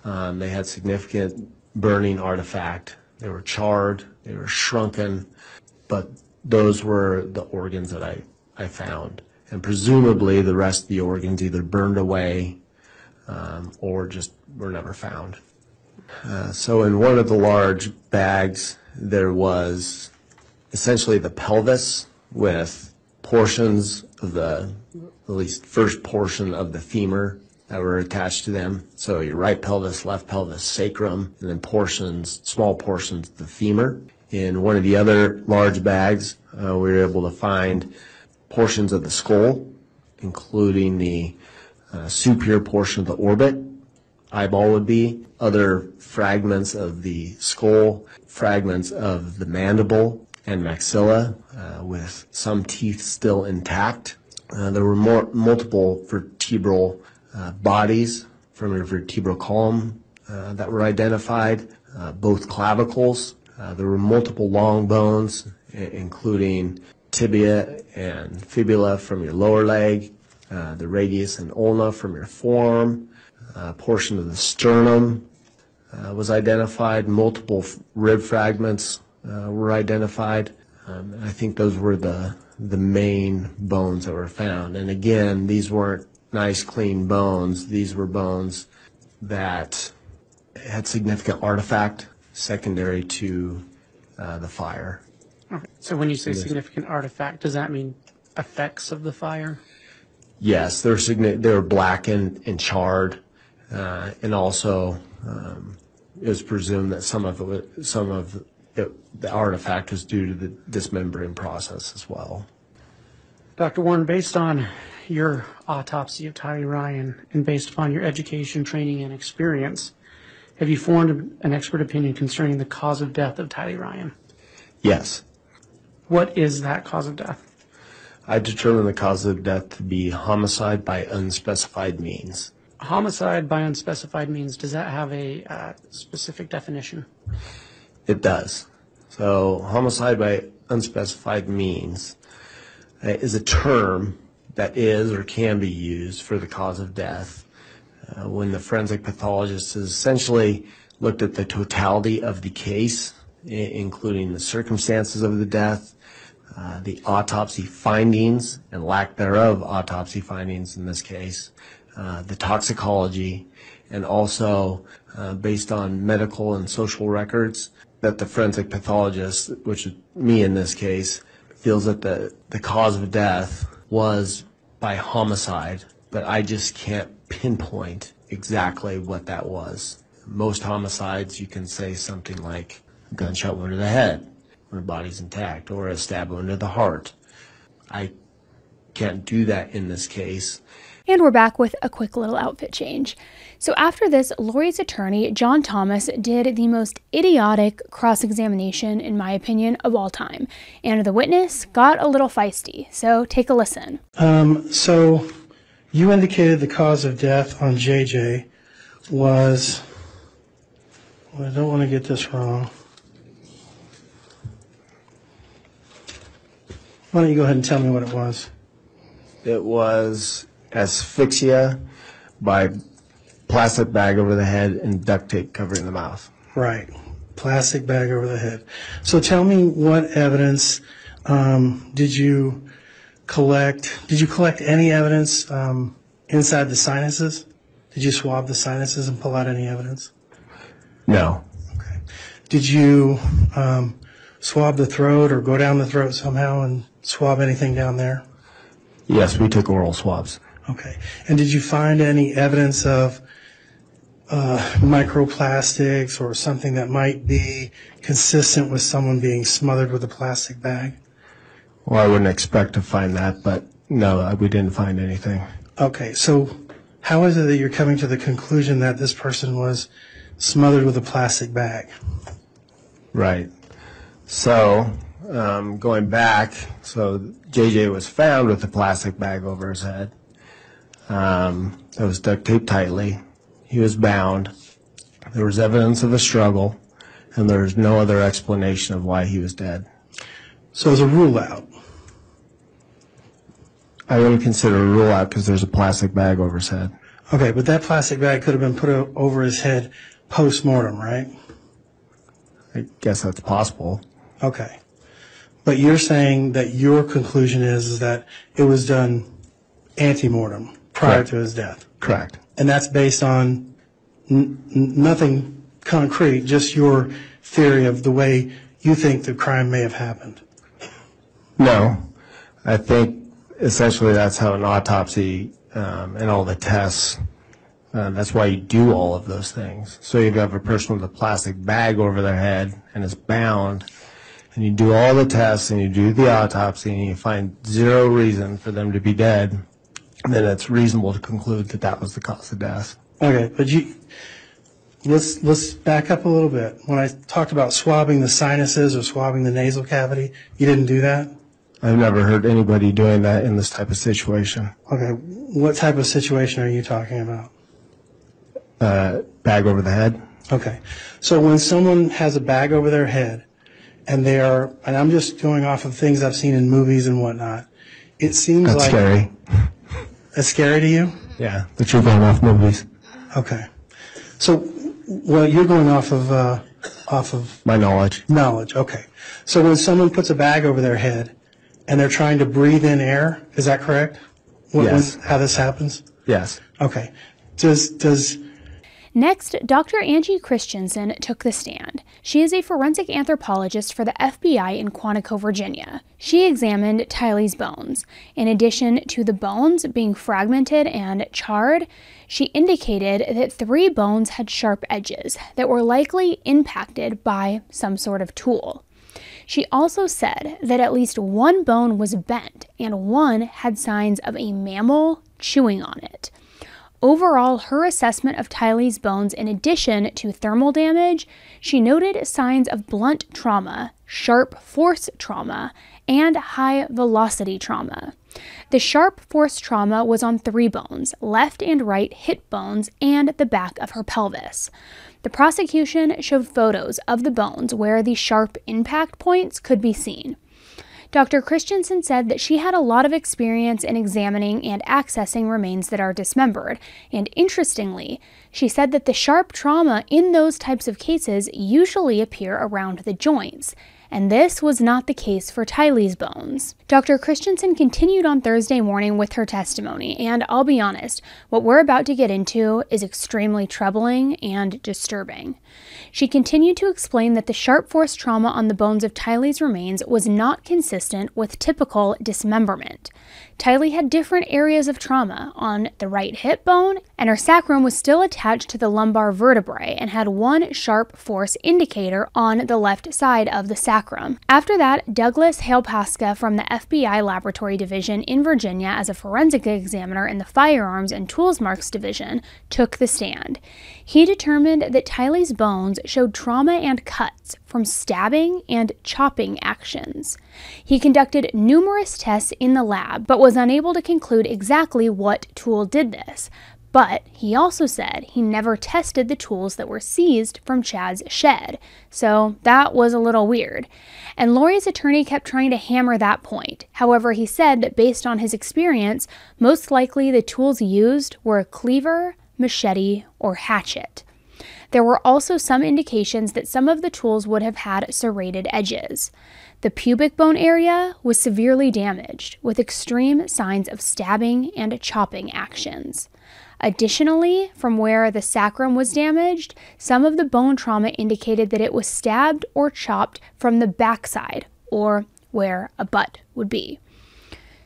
Um, they had significant burning artifact. They were charred. They were shrunken. But those were the organs that I, I found. And presumably the rest of the organs either burned away um, or just were never found. Uh, so in one of the large bags, there was essentially the pelvis with portions of the, at least first portion of the femur that were attached to them. So your right pelvis, left pelvis, sacrum, and then portions, small portions of the femur. In one of the other large bags, uh, we were able to find portions of the skull, including the uh, superior portion of the orbit, eyeball would be, other fragments of the skull, fragments of the mandible and maxilla, uh, with some teeth still intact. Uh, there were more, multiple vertebral uh, bodies from your vertebral column uh, that were identified, uh, both clavicles. Uh, there were multiple long bones, including tibia and fibula from your lower leg, the radius and ulna from your forearm, a portion of the sternum was identified, multiple rib fragments were identified. Um, I think those were the the main bones that were found. And again, these weren't nice, clean bones. These were bones that had significant artifact secondary to uh, the fire. Okay. So when you say significant artifact, does that mean effects of the fire? Yes, they're signi- they're blackened and charred, uh, and also um, it was presumed that some of it, some of it, the artifact was due to the dismembering process as well. Dr. Warren, based on your autopsy of Tylee Ryan and based upon your education, training, and experience, have you formed an expert opinion concerning the cause of death of Tylee Ryan? Yes, What is that cause of death? I determined the cause of death to be homicide by unspecified means. Homicide by unspecified means, does that have a uh, specific definition? It does. So homicide by unspecified means is a term that is or can be used for the cause of death. Uh, when the forensic pathologist has essentially looked at the totality of the case, including the circumstances of the death, uh, the autopsy findings and lack thereof autopsy findings in this case, uh, the toxicology, and also uh, based on medical and social records that the forensic pathologist, which is me in this case, feels that the, the cause of death was by homicide, but I just can't pinpoint exactly what that was. Most homicides, you can say something like a gunshot wound to the head when the body's intact, or a stab wound to the heart. I can't do that in this case. And we're back with a quick little outfit change. So, after this, Lori's attorney, John Thomas, did the most idiotic cross examination, in my opinion, of all time. And the witness got a little feisty. So, take a listen. Um, so you indicated the cause of death on JJ was, well, I don't want to get this wrong. Why don't you go ahead and tell me what it was? It was asphyxia by plastic bag over the head and duct tape covering the mouth. Right. Plastic bag over the head. So tell me what evidence um, did you collect? Did you collect any evidence um, inside the sinuses? Did you swab the sinuses and pull out any evidence? No, Okay. Did you um, swab the throat or go down the throat somehow and swab anything down there? yes, we took oral swabs. Okay. And did you find any evidence of uh, microplastics or something that might be consistent with someone being smothered with a plastic bag? Well, I wouldn't expect to find that, but no, we didn't find anything. Okay. So how is it that you're coming to the conclusion that this person was smothered with a plastic bag? Right. So, um, going back, so JJ was found with a plastic bag over his head. Um, that was duct taped tightly. He was bound. There was evidence of a struggle, and there's no other explanation of why he was dead. So as a rule out. I wouldn't consider a rule out because there's a plastic bag over his head. Okay, but that plastic bag could have been put over his head post-mortem, right? I guess that's possible. Okay. But you're saying that your conclusion is, is that it was done ante-mortem prior Correct. to his death. Correct. And that's based on nothing concrete, just your theory of the way you think the crime may have happened. No, I think essentially that's how an autopsy um, and all the tests. Uh, that's why you do all of those things. So you have a person with a plastic bag over their head and is bound, and you do all the tests and you do the autopsy and you find zero reason for them to be dead. Then it's reasonable to conclude that that was the cause of death. Okay, but you, let's, let's back up a little bit. When I talked about swabbing the sinuses or swabbing the nasal cavity, you didn't do that? I've never heard anybody doing that in this type of situation. Okay, what type of situation are you talking about? Uh, bag over the head. Okay. So when someone has a bag over their head and they are, and I'm just going off of things I've seen in movies and whatnot, it seems That's like. scary. It's scary to you? Yeah, the you're going off movies. Okay. So, well, you're going off of, uh, off of My knowledge. knowledge. Okay. So when someone puts a bag over their head and they're trying to breathe in air, is that correct? Yes. How this happens? Yes. Okay. Does, does, Next, Dr. Angi Christensen took the stand. She is a forensic anthropologist for the FBI in Quantico, Virginia. She examined Tylee's bones. In addition to the bones being fragmented and charred, she indicated that three bones had sharp edges that were likely impacted by some sort of tool. She also said that at least one bone was bent and one had signs of a mammal chewing on it. Overall, her assessment of Tylee's bones, in addition to thermal damage, she noted signs of blunt trauma, sharp force trauma, and high velocity trauma. The sharp force trauma was on three bones left and right hip bones and the back of her pelvis. The prosecution showed photos of the bones where the sharp impact points could be seen. Dr. Christensen said that she had a lot of experience in examining and accessing remains that are dismembered, and interestingly, she said that the sharp trauma in those types of cases usually appear around the joints, and this was not the case for Tylee's bones. Dr. Christensen continued on Thursday morning with her testimony, and I'll be honest, what we're about to get into is extremely troubling and disturbing. She continued to explain that the sharp force trauma on the bones of Tylee's remains was not consistent with typical dismemberment. Tylee had different areas of trauma on the right hip bone, and her sacrum was still attached to the lumbar vertebrae and had one sharp force indicator on the left side of the sacrum. After that, Douglas Hale-Paska from the FBI Laboratory Division in Virginia as a forensic examiner in the Firearms and Tools Marks Division took the stand. He determined that Tylee's bones showed trauma and cuts from stabbing and chopping actions. He conducted numerous tests in the lab, but was unable to conclude exactly what tool did this. But he also said he never tested the tools that were seized from Chad's shed, so that was a little weird. And Lori's attorney kept trying to hammer that point. However, he said that based on his experience, most likely the tools used were a cleaver, machete, or hatchet. There were also some indications that some of the tools would have had serrated edges. The pubic bone area was severely damaged, with extreme signs of stabbing and chopping actions. Additionally, from where the sacrum was damaged, some of the bone trauma indicated that it was stabbed or chopped from the backside, or where a butt would be.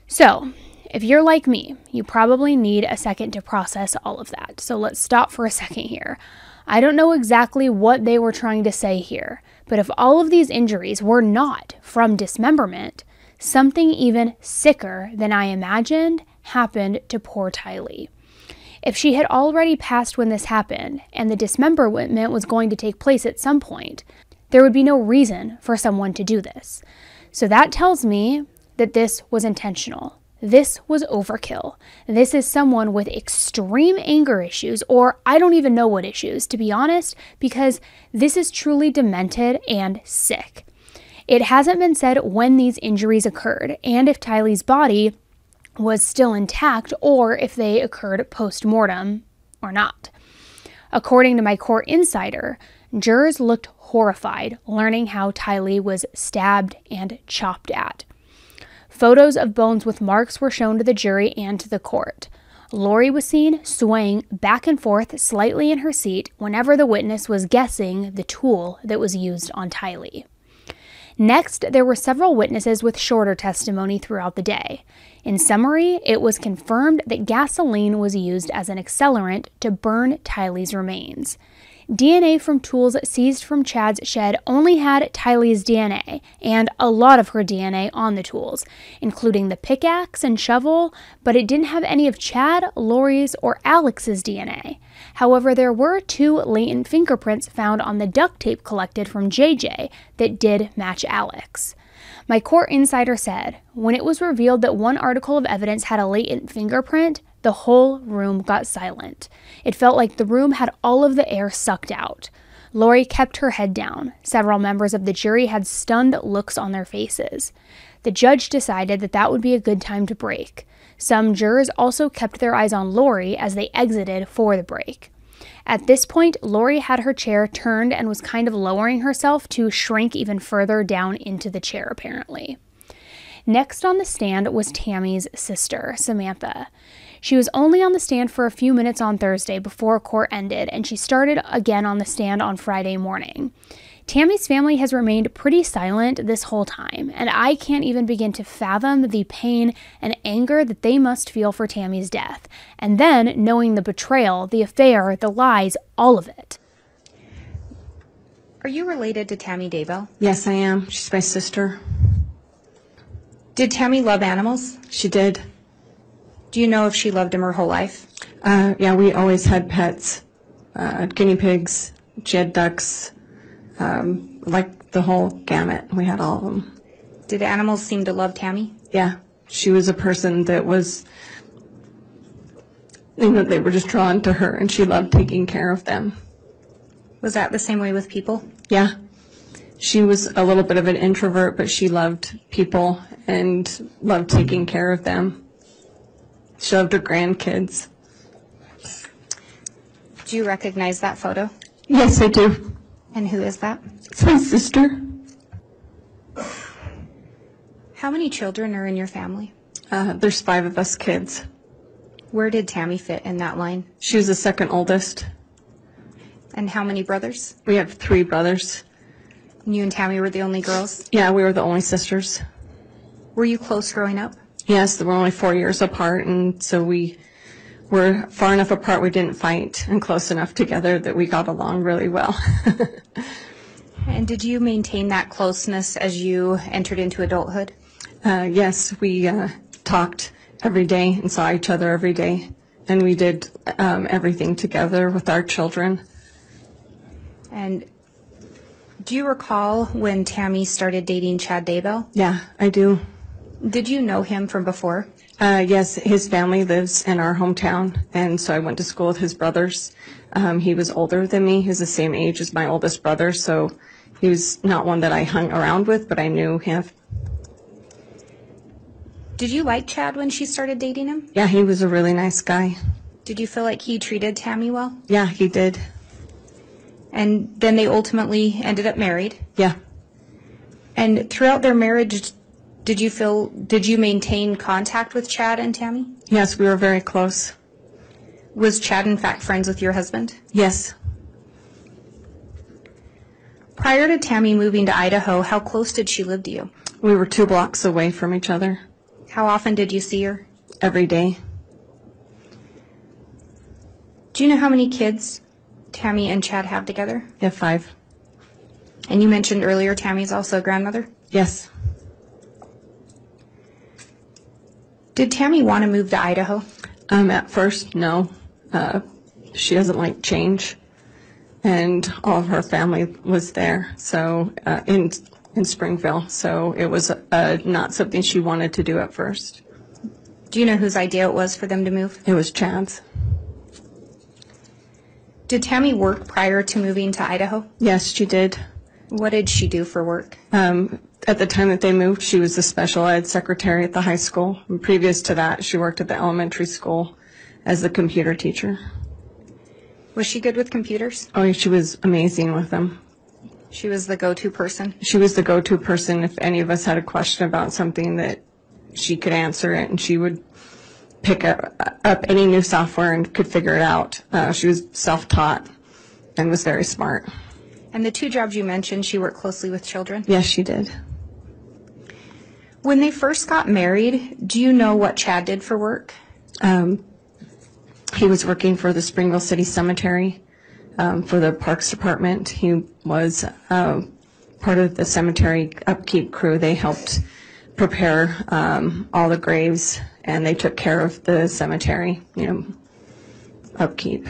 So, if you're like me, you probably need a second to process all of that. So let's stop for a *laughs* second here. I don't know exactly what they were trying to say here, but if all of these injuries were not from dismemberment, something even sicker than I imagined happened to poor Tylee. If she had already passed when this happened, and the dismemberment was going to take place at some point, there would be no reason for someone to do this. So that tells me that this was intentional. This was overkill. This is someone with extreme anger issues, or I don't even know what issues, to be honest, because this is truly demented and sick. It hasn't been said when these injuries occurred and if Tylee's body was still intact or if they occurred post mortem or not. According to my court insider, jurors looked horrified learning how Tylee was stabbed and chopped at. Photos of bones with marks were shown to the jury and to the court. Lori was seen swaying back and forth slightly in her seat whenever the witness was guessing the tool that was used on Tylee. Next, there were several witnesses with shorter testimony throughout the day. In summary, it was confirmed that gasoline was used as an accelerant to burn Tylee's remains. DNA from tools seized from Chad's shed only had Tylee's DNA and a lot of her DNA on the tools, including the pickaxe and shovel, but it didn't have any of Chad, Lori's, or Alex's DNA. However, there were two latent fingerprints found on the duct tape collected from JJ that did match Alex. My court insider said, when it was revealed that one article of evidence had a latent fingerprint, the whole room got silent. It felt like the room had all of the air sucked out. Lori kept her head down. Several members of the jury had stunned looks on their faces. The judge decided that that would be a good time to break. Some jurors also kept their eyes on Lori as they exited for the break. At this point, Lori had her chair turned and was kind of lowering herself to shrink even further down into the chair, apparently. Next on the stand was Tammy's sister, Samantha. She was only on the stand for a few minutes on Thursday before court ended, and she started again on the stand on Friday morning. Tammy's family has remained pretty silent this whole time, and I can't even begin to fathom the pain and anger that they must feel for Tammy's death. And then knowing the betrayal, the affair, the lies, all of it. Are you related to Tammy Daybell? Yes, I am. She's my sister. Did Tammy love animals? She did. Do you know if she loved him her whole life? Uh, yeah, we always had pets. Uh, guinea pigs. She had ducks. Um, like the whole gamut. We had all of them. Did animals seem to love Tammy? Yeah. She was a person that was, you know, they were just drawn to her and she loved taking care of them. Was that the same way with people? Yeah. She was a little bit of an introvert, but she loved people and loved taking care of them. She loved her grandkids. Do you recognize that photo? Yes, I do. And who is that? It's my sister. How many children are in your family? Uh, there's five of us kids. Where did Tammy fit in that line? She was the second oldest. And how many brothers? We have three brothers. You and Tammy were the only girls? Yeah, we were the only sisters. Were you close growing up? Yes, we're only four years apart, and so we were far enough apart we didn't fight, and close enough together that we got along really well. *laughs* and did you maintain that closeness as you entered into adulthood? Uh, yes, we uh, talked every day and saw each other every day, and we did um, everything together with our children. And do you recall when Tammy started dating Chad Daybell? Yeah, I do. Did you know him from before? Uh, yes, his family lives in our hometown, and so I went to school with his brothers. Um, he was older than me. He was the same age as my oldest brother, so he was not one that I hung around with, but I knew him. Did you like Chad when she started dating him? Yeah, he was a really nice guy. Did you feel like he treated Tammy well? Yeah, he did. And then they ultimately ended up married. Yeah. And throughout their marriage, did you feel, did you maintain contact with Chad and Tammy? Yes, we were very close. Was Chad in fact friends with your husband? Yes. Prior to Tammy moving to Idaho, how close did she live to you? We were two blocks away from each other. How often did you see her? Every day. Do you know how many kids Tammy and Chad have together? Yeah, five. And you mentioned earlier Tammy's also a grandmother? Yes. Did Tammy want to move to Idaho? Um, at first, no. Uh, she doesn't like change, and all of her family was there. So uh, in in Springville, so it was uh, not something she wanted to do at first. Do you know whose idea it was for them to move? It was Chad's. Did Tammy work prior to moving to Idaho? Yes, she did. What did she do for work? Um, at the time that they moved, she was the special ed secretary at the high school. And previous to that, she worked at the elementary school as the computer teacher. Was she good with computers? Oh, she was amazing with them. She was the go-to person? She was the go-to person if any of us had a question about something that she could answer it, and she would pick up, up any new software and could figure it out. Uh, she was self-taught and was very smart. And the two jobs you mentioned, she worked closely with children? Yes, she did. When they first got married, do you know what Chad did for work? Um, he was working for the Springville City Cemetery um, for the Parks Department. He was uh, part of the cemetery upkeep crew. They helped prepare um, all the graves and they took care of the cemetery, you know, upkeep.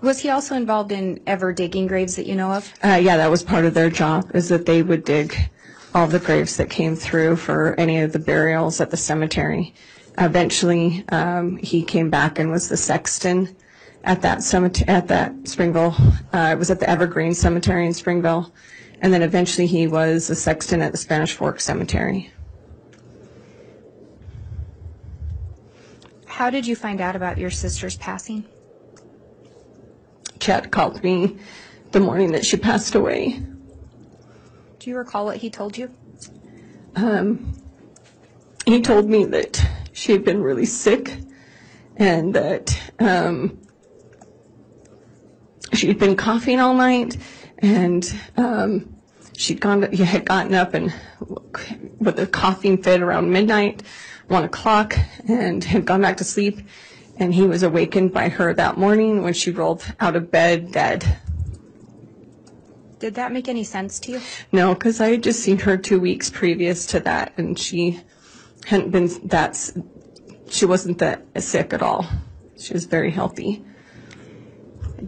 Was he also involved in ever digging graves that you know of? Uh, yeah, that was part of their job, is that they would dig all the graves that came through for any of the burials at the cemetery. Eventually, um, he came back and was the sexton at that cemetery, at that Springville. Uh, it was at the Evergreen Cemetery in Springville. And then eventually he was a sexton at the Spanish Fork Cemetery. How did you find out about your sister's passing? Chad called me the morning that she passed away. Do you recall what he told you? Um, he told me that she had been really sick and that um, she'd been coughing all night, and um, she'd gone, had gotten up and with a coughing fit around midnight, one o'clock, and had gone back to sleep. And he was awakened by her that morning when she rolled out of bed dead. Did that make any sense to you? No, because I had just seen her two weeks previous to that, and she hadn't been that. She wasn't that sick at all. She was very healthy.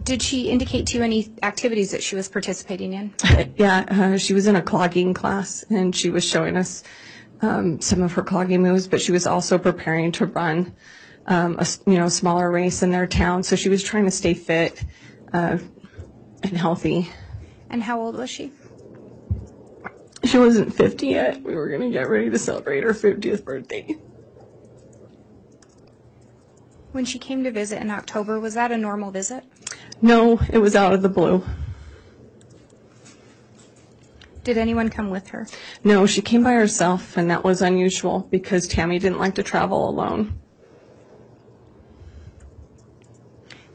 Did she indicate to you any activities that she was participating in? *laughs* Yeah, uh, she was in a clogging class, and she was showing us um, some of her clogging moves, but she was also preparing to run um, a you know smaller race in their town. So she was trying to stay fit uh, and healthy. And how old was she? She wasn't 50 yet. We were going to get ready to celebrate her 50th birthday. When she came to visit in October, was that a normal visit? No, it was out of the blue. Did anyone come with her? No, she came by herself, and that was unusual because Tammy didn't like to travel alone.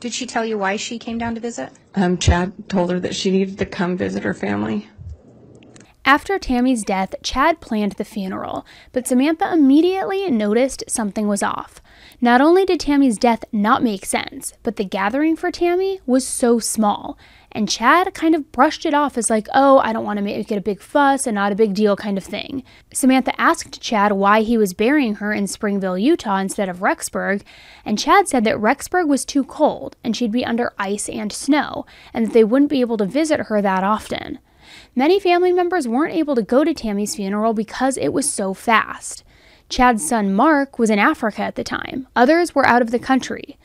Did she tell you why she came down to visit? Um, Chad told her that she needed to come visit her family. After Tammy's death, Chad planned the funeral, but Samantha immediately noticed something was off. Not only did Tammy's death not make sense, but the gathering for Tammy was so small, and Chad kind of brushed it off as like, oh, I don't want to make it a big fuss and not a big deal kind of thing. Samantha asked Chad why he was burying her in Springville, Utah instead of Rexburg, and Chad said that Rexburg was too cold and she'd be under ice and snow, and that they wouldn't be able to visit her that often. Many family members weren't able to go to Tammy's funeral because it was so fast. Chad's son Mark was in Africa at the time, others were out of the country.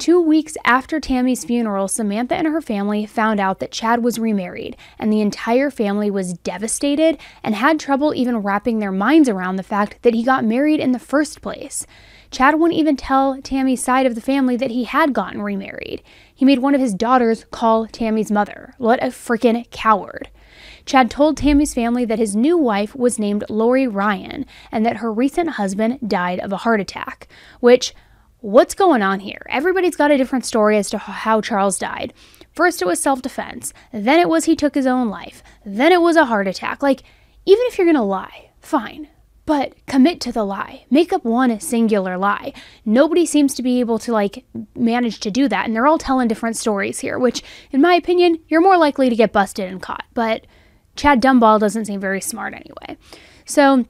Two weeks after Tammy's funeral, Samantha and her family found out that Chad was remarried, and the entire family was devastated and had trouble even wrapping their minds around the fact that he got married in the first place. Chad wouldn't even tell Tammy's side of the family that he had gotten remarried. He made one of his daughters call Tammy's mother. What a freaking coward. Chad told Tammy's family that his new wife was named Lori Ryan and that her recent husband died of a heart attack. Which, what's going on here? Everybody's got a different story as to how Charles died. First, it was self defense, then, it was he took his own life, then, it was a heart attack. Like, even if you're gonna lie, fine. But commit to the lie. Make up one singular lie. Nobody seems to be able to like manage to do that, and they're all telling different stories here, which, in my opinion, you're more likely to get busted and caught. But Chad Dumball doesn't seem very smart anyway. So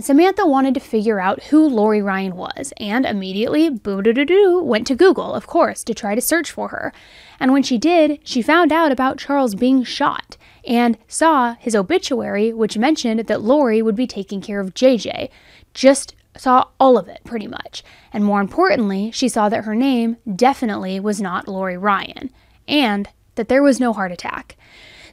Samantha wanted to figure out who Lori Ryan was and immediately boo doo doo doo went to Google, of course, to try to search for her. And when she did, she found out about Charles being shot and saw his obituary, which mentioned that Lori would be taking care of JJ. Just saw all of it, pretty much. And more importantly, she saw that her name definitely was not Lori Ryan and that there was no heart attack.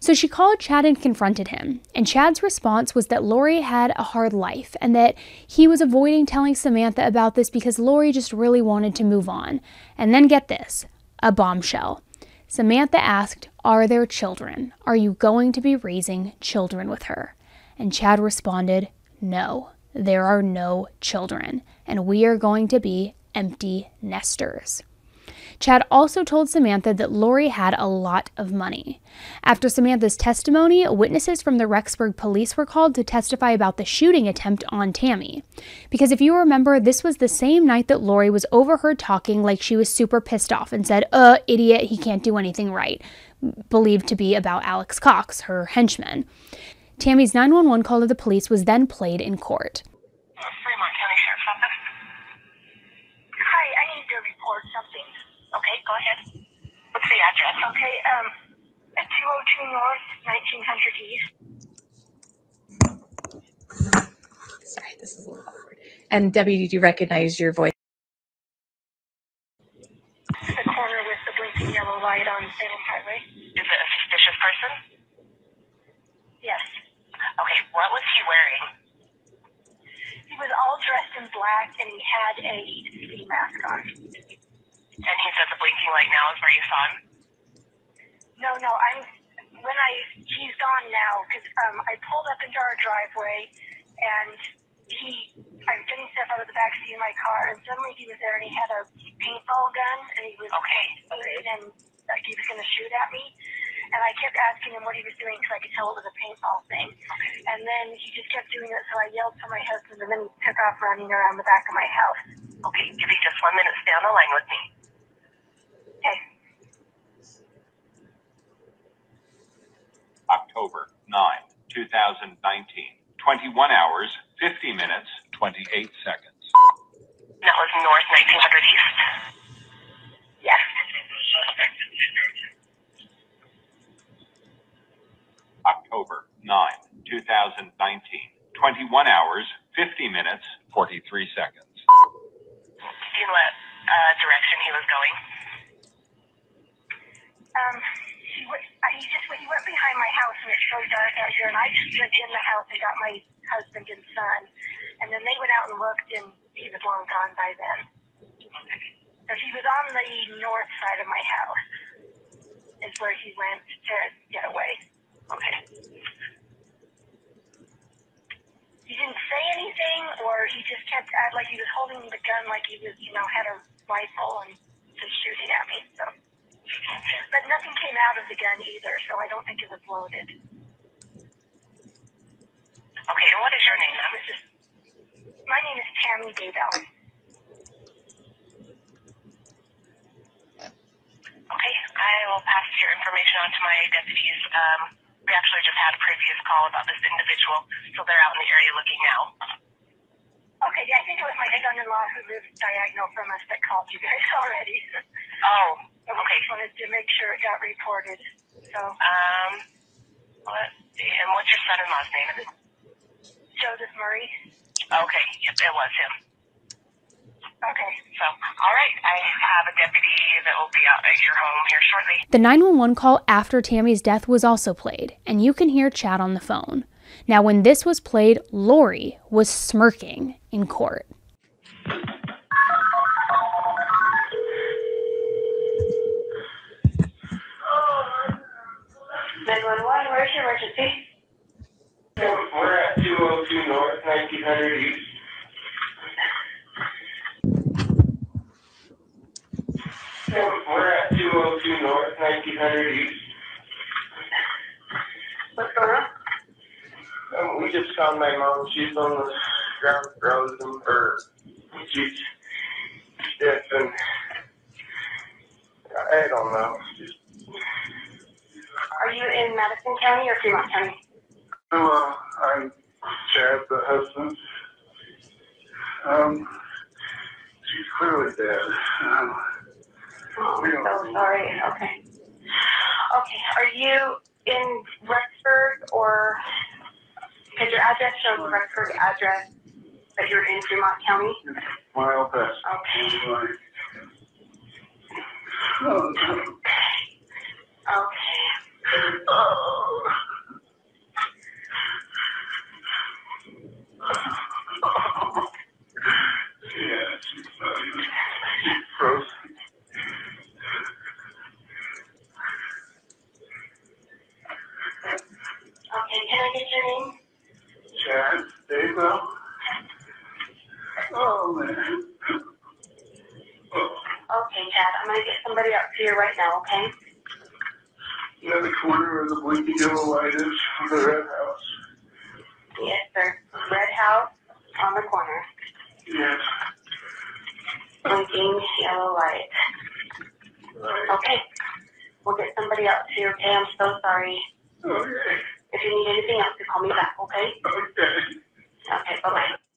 So she called Chad and confronted him, and Chad's response was that Lori had a hard life and that he was avoiding telling Samantha about this because Lori just really wanted to move on. And then get this a bombshell. Samantha asked, Are there children? Are you going to be raising children with her? And Chad responded, No, there are no children, and we are going to be empty nesters. Chad also told Samantha that Lori had a lot of money. After Samantha's testimony, witnesses from the Rexburg police were called to testify about the shooting attempt on Tammy. Because if you remember, this was the same night that Lori was overheard talking like she was super pissed off and said, uh, idiot, he can't do anything right, believed to be about Alex Cox, her henchman. Tammy's 911 call to the police was then played in court. Go ahead. What's the address? Okay, um, at 202 North, 1900 East. Sorry, this is a little awkward. And Debbie, did you recognize your voice? The corner with the blinking yellow light on Salem Highway. Is it a suspicious person? Yes. Okay, what was he wearing? He was all dressed in black and he had a ski mask on. And he said the blinking light now is where you saw him? No, no, I'm, when I, he's gone now because um, I pulled up into our driveway and he I was getting stuff out of the back seat of my car, and suddenly he was there, and he had a paintball gun, and he was Okay. and like he was going to shoot at me. And I kept asking him what he was doing because I could tell it was a paintball thing. And then he just kept doing it, so I yelled for my husband, and then he took off running around the back of my house. Okay, give me just one minute. Stay on the line with me. Okay. October 9, 2019. 21 hours, 50 minutes, 28 seconds. That was North 1900 East. Yes. October 9, 2019. 21 hours, 50 minutes, 43 seconds. Do you know what uh, direction he was going? Um, he, went, uh, he just he went behind my house, and it's so dark out here, and I just went in the house and got my husband and son, and then they went out and looked, and he was long gone by then. So he was on the north side of my house, is where he went to get away. Okay. He didn't say anything, or he just kept act like he was holding the gun, like he was, you know, had a rifle and just shooting at me. So, but nothing came out of the gun either, so I don't think it was loaded. Okay, and what is your name, ma'am? was just, my name is Tammy Daybell. Okay, I will pass your information on to my deputies. Um, we actually just had a previous call about this individual, so they're out in the area looking now. Okay, yeah, I think it was my son-in-law who lives diagonal from us that called you guys *laughs* already. Oh, And we just wanted to make sure it got reported. So, um, let's see. And what's your son-in-law's name? Joseph Murray. Okay, yep, it was him. Okay. So, all right, I have a deputy that will be out at your home here shortly. The 911 call after Tammy's death was also played, and you can hear Chad on the phone. Now, when this was played, Lori was smirking in court. Nine one one. Where's your emergency? We're at 202 North, 1900 East. We're at 202 North, 1900 East. What's going on? Um, we just found my mom. She's on the ground frozen, or she's dead, and I don't know. Just, Are you in Madison County or Fremont County? uh, I'm Chad, the husband. Um, she's clearly dead. Um, Oh, we I'm don't so sorry. Okay. Okay. Are you in Rexburg or? Because your address shows a Rexburg address, but you're in Fremont County. mile past. Okay. Okay. Yeah, she's she's frozen. Okay. Okay, can I get your name? Chad. Oh okay, Chad, I'm gonna get somebody up to you right now. Okay. You know the corner where the blinking yellow light is from the red house? Yes, sir. Red house on the corner. Yes. Blinking yellow light. Okay. We'll get somebody out to you. Okay. I'm so sorry. Okay. If you need anything else, you call me back. Okay. Okay. Okay. Bye bye.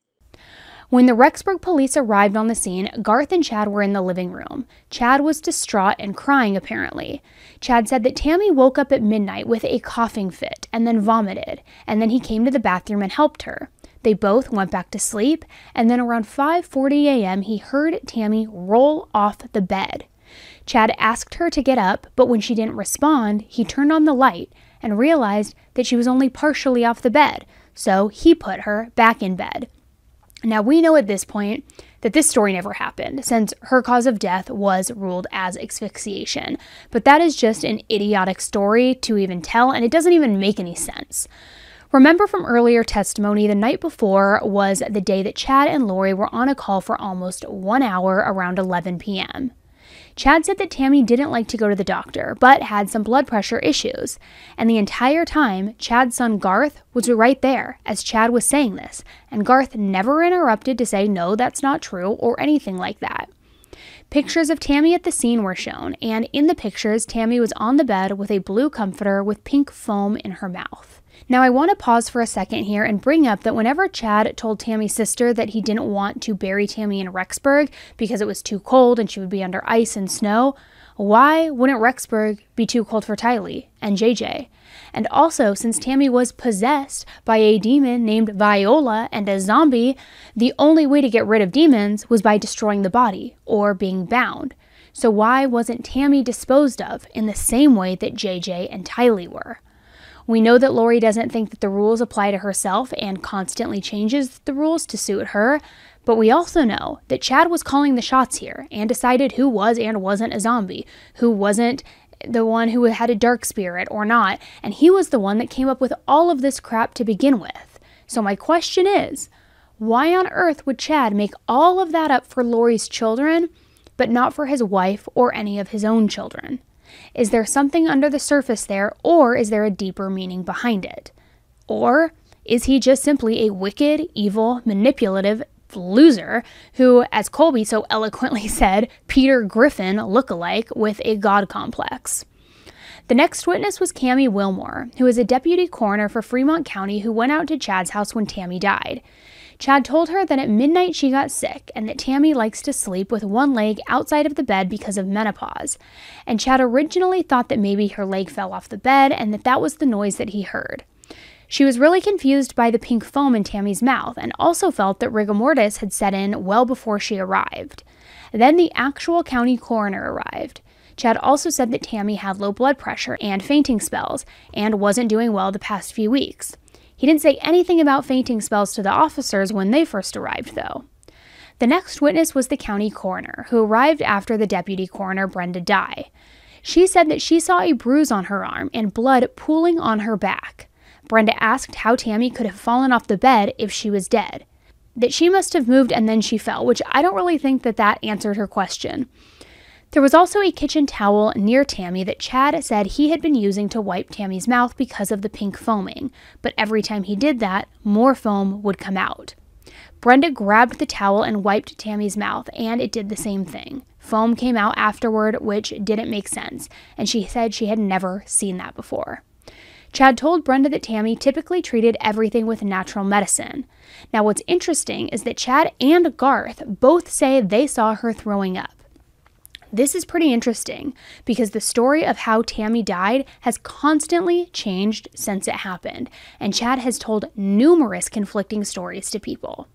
When the Rexburg police arrived on the scene, Garth and Chad were in the living room. Chad was distraught and crying, apparently. Chad said that Tammy woke up at midnight with a coughing fit and then vomited, and then he came to the bathroom and helped her. They both went back to sleep, and then around 5:40 a.m., he heard Tammy roll off the bed. Chad asked her to get up, but when she didn't respond, he turned on the light and realized that she was only partially off the bed, so he put her back in bed. Now, we know at this point that this story never happened, since her cause of death was ruled as asphyxiation. But that is just an idiotic story to even tell, and it doesn't even make any sense. Remember from earlier testimony, the night before was the day that Chad and Lori were on a call for almost one hour around 11 p.m. Chad said that Tammy didn't like to go to the doctor, but had some blood pressure issues. And the entire time, Chad's son Garth was right there as Chad was saying this, and Garth never interrupted to say, no, that's not true, or anything like that. Pictures of Tammy at the scene were shown, and in the pictures, Tammy was on the bed with a blue comforter with pink foam in her mouth. Now, I want to pause for a second here and bring up that whenever Chad told Tammy's sister that he didn't want to bury Tammy in Rexburg because it was too cold and she would be under ice and snow, why wouldn't Rexburg be too cold for Tylee and JJ? And also, since Tammy was possessed by a demon named Viola and a zombie, the only way to get rid of demons was by destroying the body or being bound. So, why wasn't Tammy disposed of in the same way that JJ and Tylee were? We know that Lori doesn't think that the rules apply to herself and constantly changes the rules to suit her, but we also know that Chad was calling the shots here and decided who was and wasn't a zombie, who wasn't the one who had a dark spirit or not, and he was the one that came up with all of this crap to begin with. So my question is, why on earth would Chad make all of that up for Lori's children, but not for his wife or any of his own children? Is there something under the surface there, or is there a deeper meaning behind it? Or is he just simply a wicked, evil, manipulative loser who, as Colby so eloquently *laughs* said, Peter Griffin look-alike with a god complex? The next witness was Cami Wilmore, who is a deputy coroner for Fremont County who went out to Chad's house when Tammy died. Chad told her that at midnight she got sick and that Tammy likes to sleep with one leg outside of the bed because of menopause. And Chad originally thought that maybe her leg fell off the bed and that that was the noise that he heard. She was really confused by the pink foam in Tammy's mouth and also felt that rigor mortis had set in well before she arrived. Then the actual county coroner arrived. Chad also said that Tammy had low blood pressure and fainting spells and wasn't doing well the past few weeks. He didn't say anything about fainting spells to the officers when they first arrived, though. The next witness was the county coroner, who arrived after the deputy coroner, Brenda Dye. She said that she saw a bruise on her arm and blood pooling on her back. Brenda asked how Tammy could have fallen off the bed if she was dead. That she must have moved and then she fell, which I don't really think that that answered her question. There was also a kitchen towel near Tammy that Chad said he had been using to wipe Tammy's mouth because of the pink foaming, but every time he did that, more foam would come out. Brenda grabbed the towel and wiped Tammy's mouth, and it did the same thing. Foam came out afterward, which didn't make sense, and she said she had never seen that before. Chad told Brenda that Tammy typically treated everything with natural medicine. Now, what's interesting is that Chad and Garth both say they saw her throwing up. This is pretty interesting because the story of how Tammy died has constantly changed since it happened, and Chad has told numerous conflicting stories to people.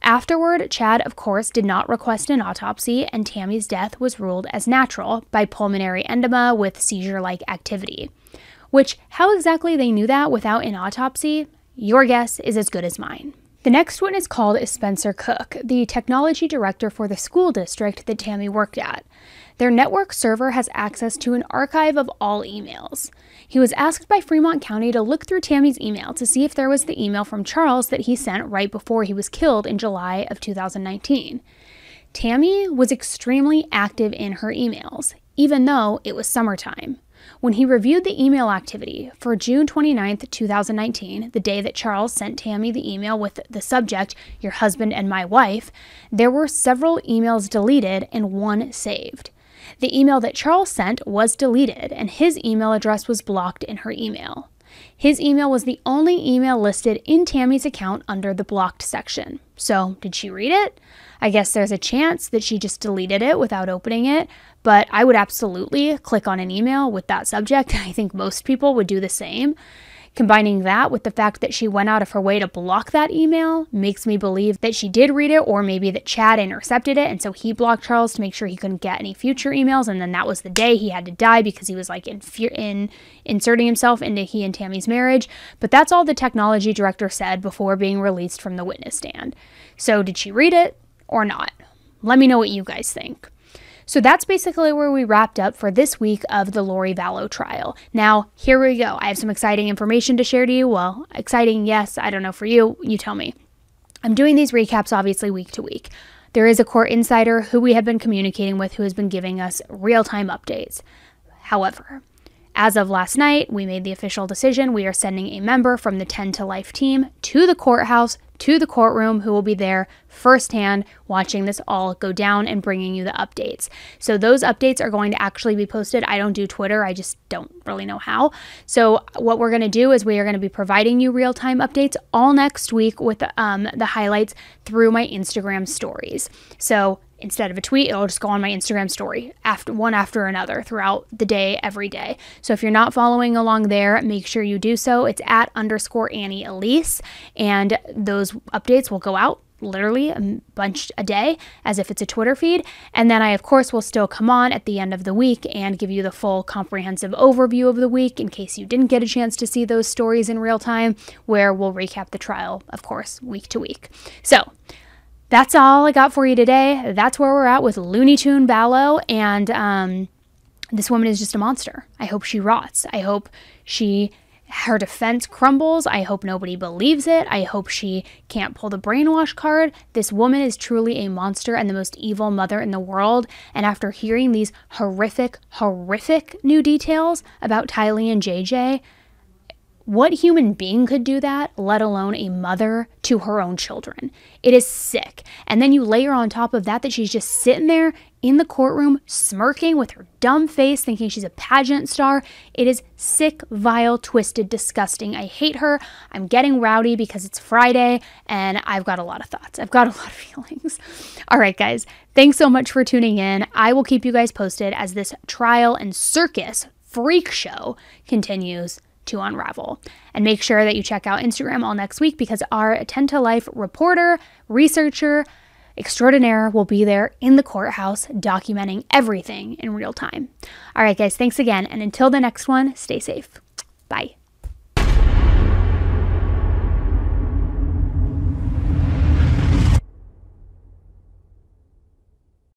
Afterward, Chad, of course, did not request an autopsy, and Tammy's death was ruled as natural by pulmonary edema with seizure like activity. Which, how exactly they knew that without an autopsy, your guess is as good as mine. The next witness called is Spencer Cook, the technology director for the school district that Tammy worked at. Their network server has access to an archive of all emails. He was asked by Fremont County to look through Tammy's email to see if there was the email from Charles that he sent right before he was killed in July of 2019. Tammy was extremely active in her emails, even though it was summertime. When he reviewed the email activity for June 29, 2019, the day that Charles sent Tammy the email with the subject, Your Husband and My Wife, there were several emails deleted and one saved. The email that Charles sent was deleted, and his email address was blocked in her email. His email was the only email listed in Tammy's account under the blocked section. So, did she read it? I guess there's a chance that she just deleted it without opening it, but I would absolutely click on an email with that subject. *laughs* I think most people would do the same. Combining that with the fact that she went out of her way to block that email makes me believe that she did read it, or maybe that Chad intercepted it, and so he blocked Charles to make sure he couldn't get any future emails. And then that was the day he had to die because he was like in, in inserting himself into he and Tammy's marriage. But that's all the technology director said before being released from the witness stand. So did she read it or not? Let me know what you guys think. So that's basically where we wrapped up for this week of the Lori Vallow trial. Now, here we go. I have some exciting information to share to you. Well, exciting, yes. I don't know for you. You tell me. I'm doing these recaps obviously week to week. There is a court insider who we have been communicating with who has been giving us real time updates. However, as of last night, we made the official decision. We are sending a member from the 10 to Life team to the courthouse, to the courtroom, who will be there firsthand watching this all go down and bringing you the updates. So, those updates are going to actually be posted. I don't do Twitter, I just don't really know how. So, what we're going to do is we are going to be providing you real time updates all next week with um, the highlights through my Instagram stories. So, instead of a tweet, it'll just go on my Instagram story after one after another throughout the day, every day. So if you're not following along there, make sure you do so. It's at underscore Annie Elise, and those updates will go out literally a bunch a day as if it's a Twitter feed. And then I, of course, will still come on at the end of the week and give you the full comprehensive overview of the week in case you didn't get a chance to see those stories in real time, where we'll recap the trial, of course, week to week. So, that's all I got for you today. That's where we're at with Looney Tune Vallow. And um, this woman is just a monster. I hope she rots. I hope she her defense crumbles. I hope nobody believes it. I hope she can't pull the brainwash card. This woman is truly a monster and the most evil mother in the world. And after hearing these horrific, horrific new details about Tylee and JJ, what human being could do that, let alone a mother to her own children? It is sick. And then you layer on top of that that she's just sitting there in the courtroom, smirking with her dumb face, thinking she's a pageant star. It is sick, vile, twisted, disgusting. I hate her. I'm getting rowdy because it's Friday and I've got a lot of thoughts. I've got a lot of *laughs* feelings. All right, guys, thanks so much for tuning in. I will keep you guys posted as this trial and circus freak show continues to unravel. And make sure that you check out Instagram all next week because our 10 to Life reporter, researcher, extraordinaire will be there in the courthouse documenting everything in real time. All right, guys, thanks again. And until the next one, stay safe. Bye.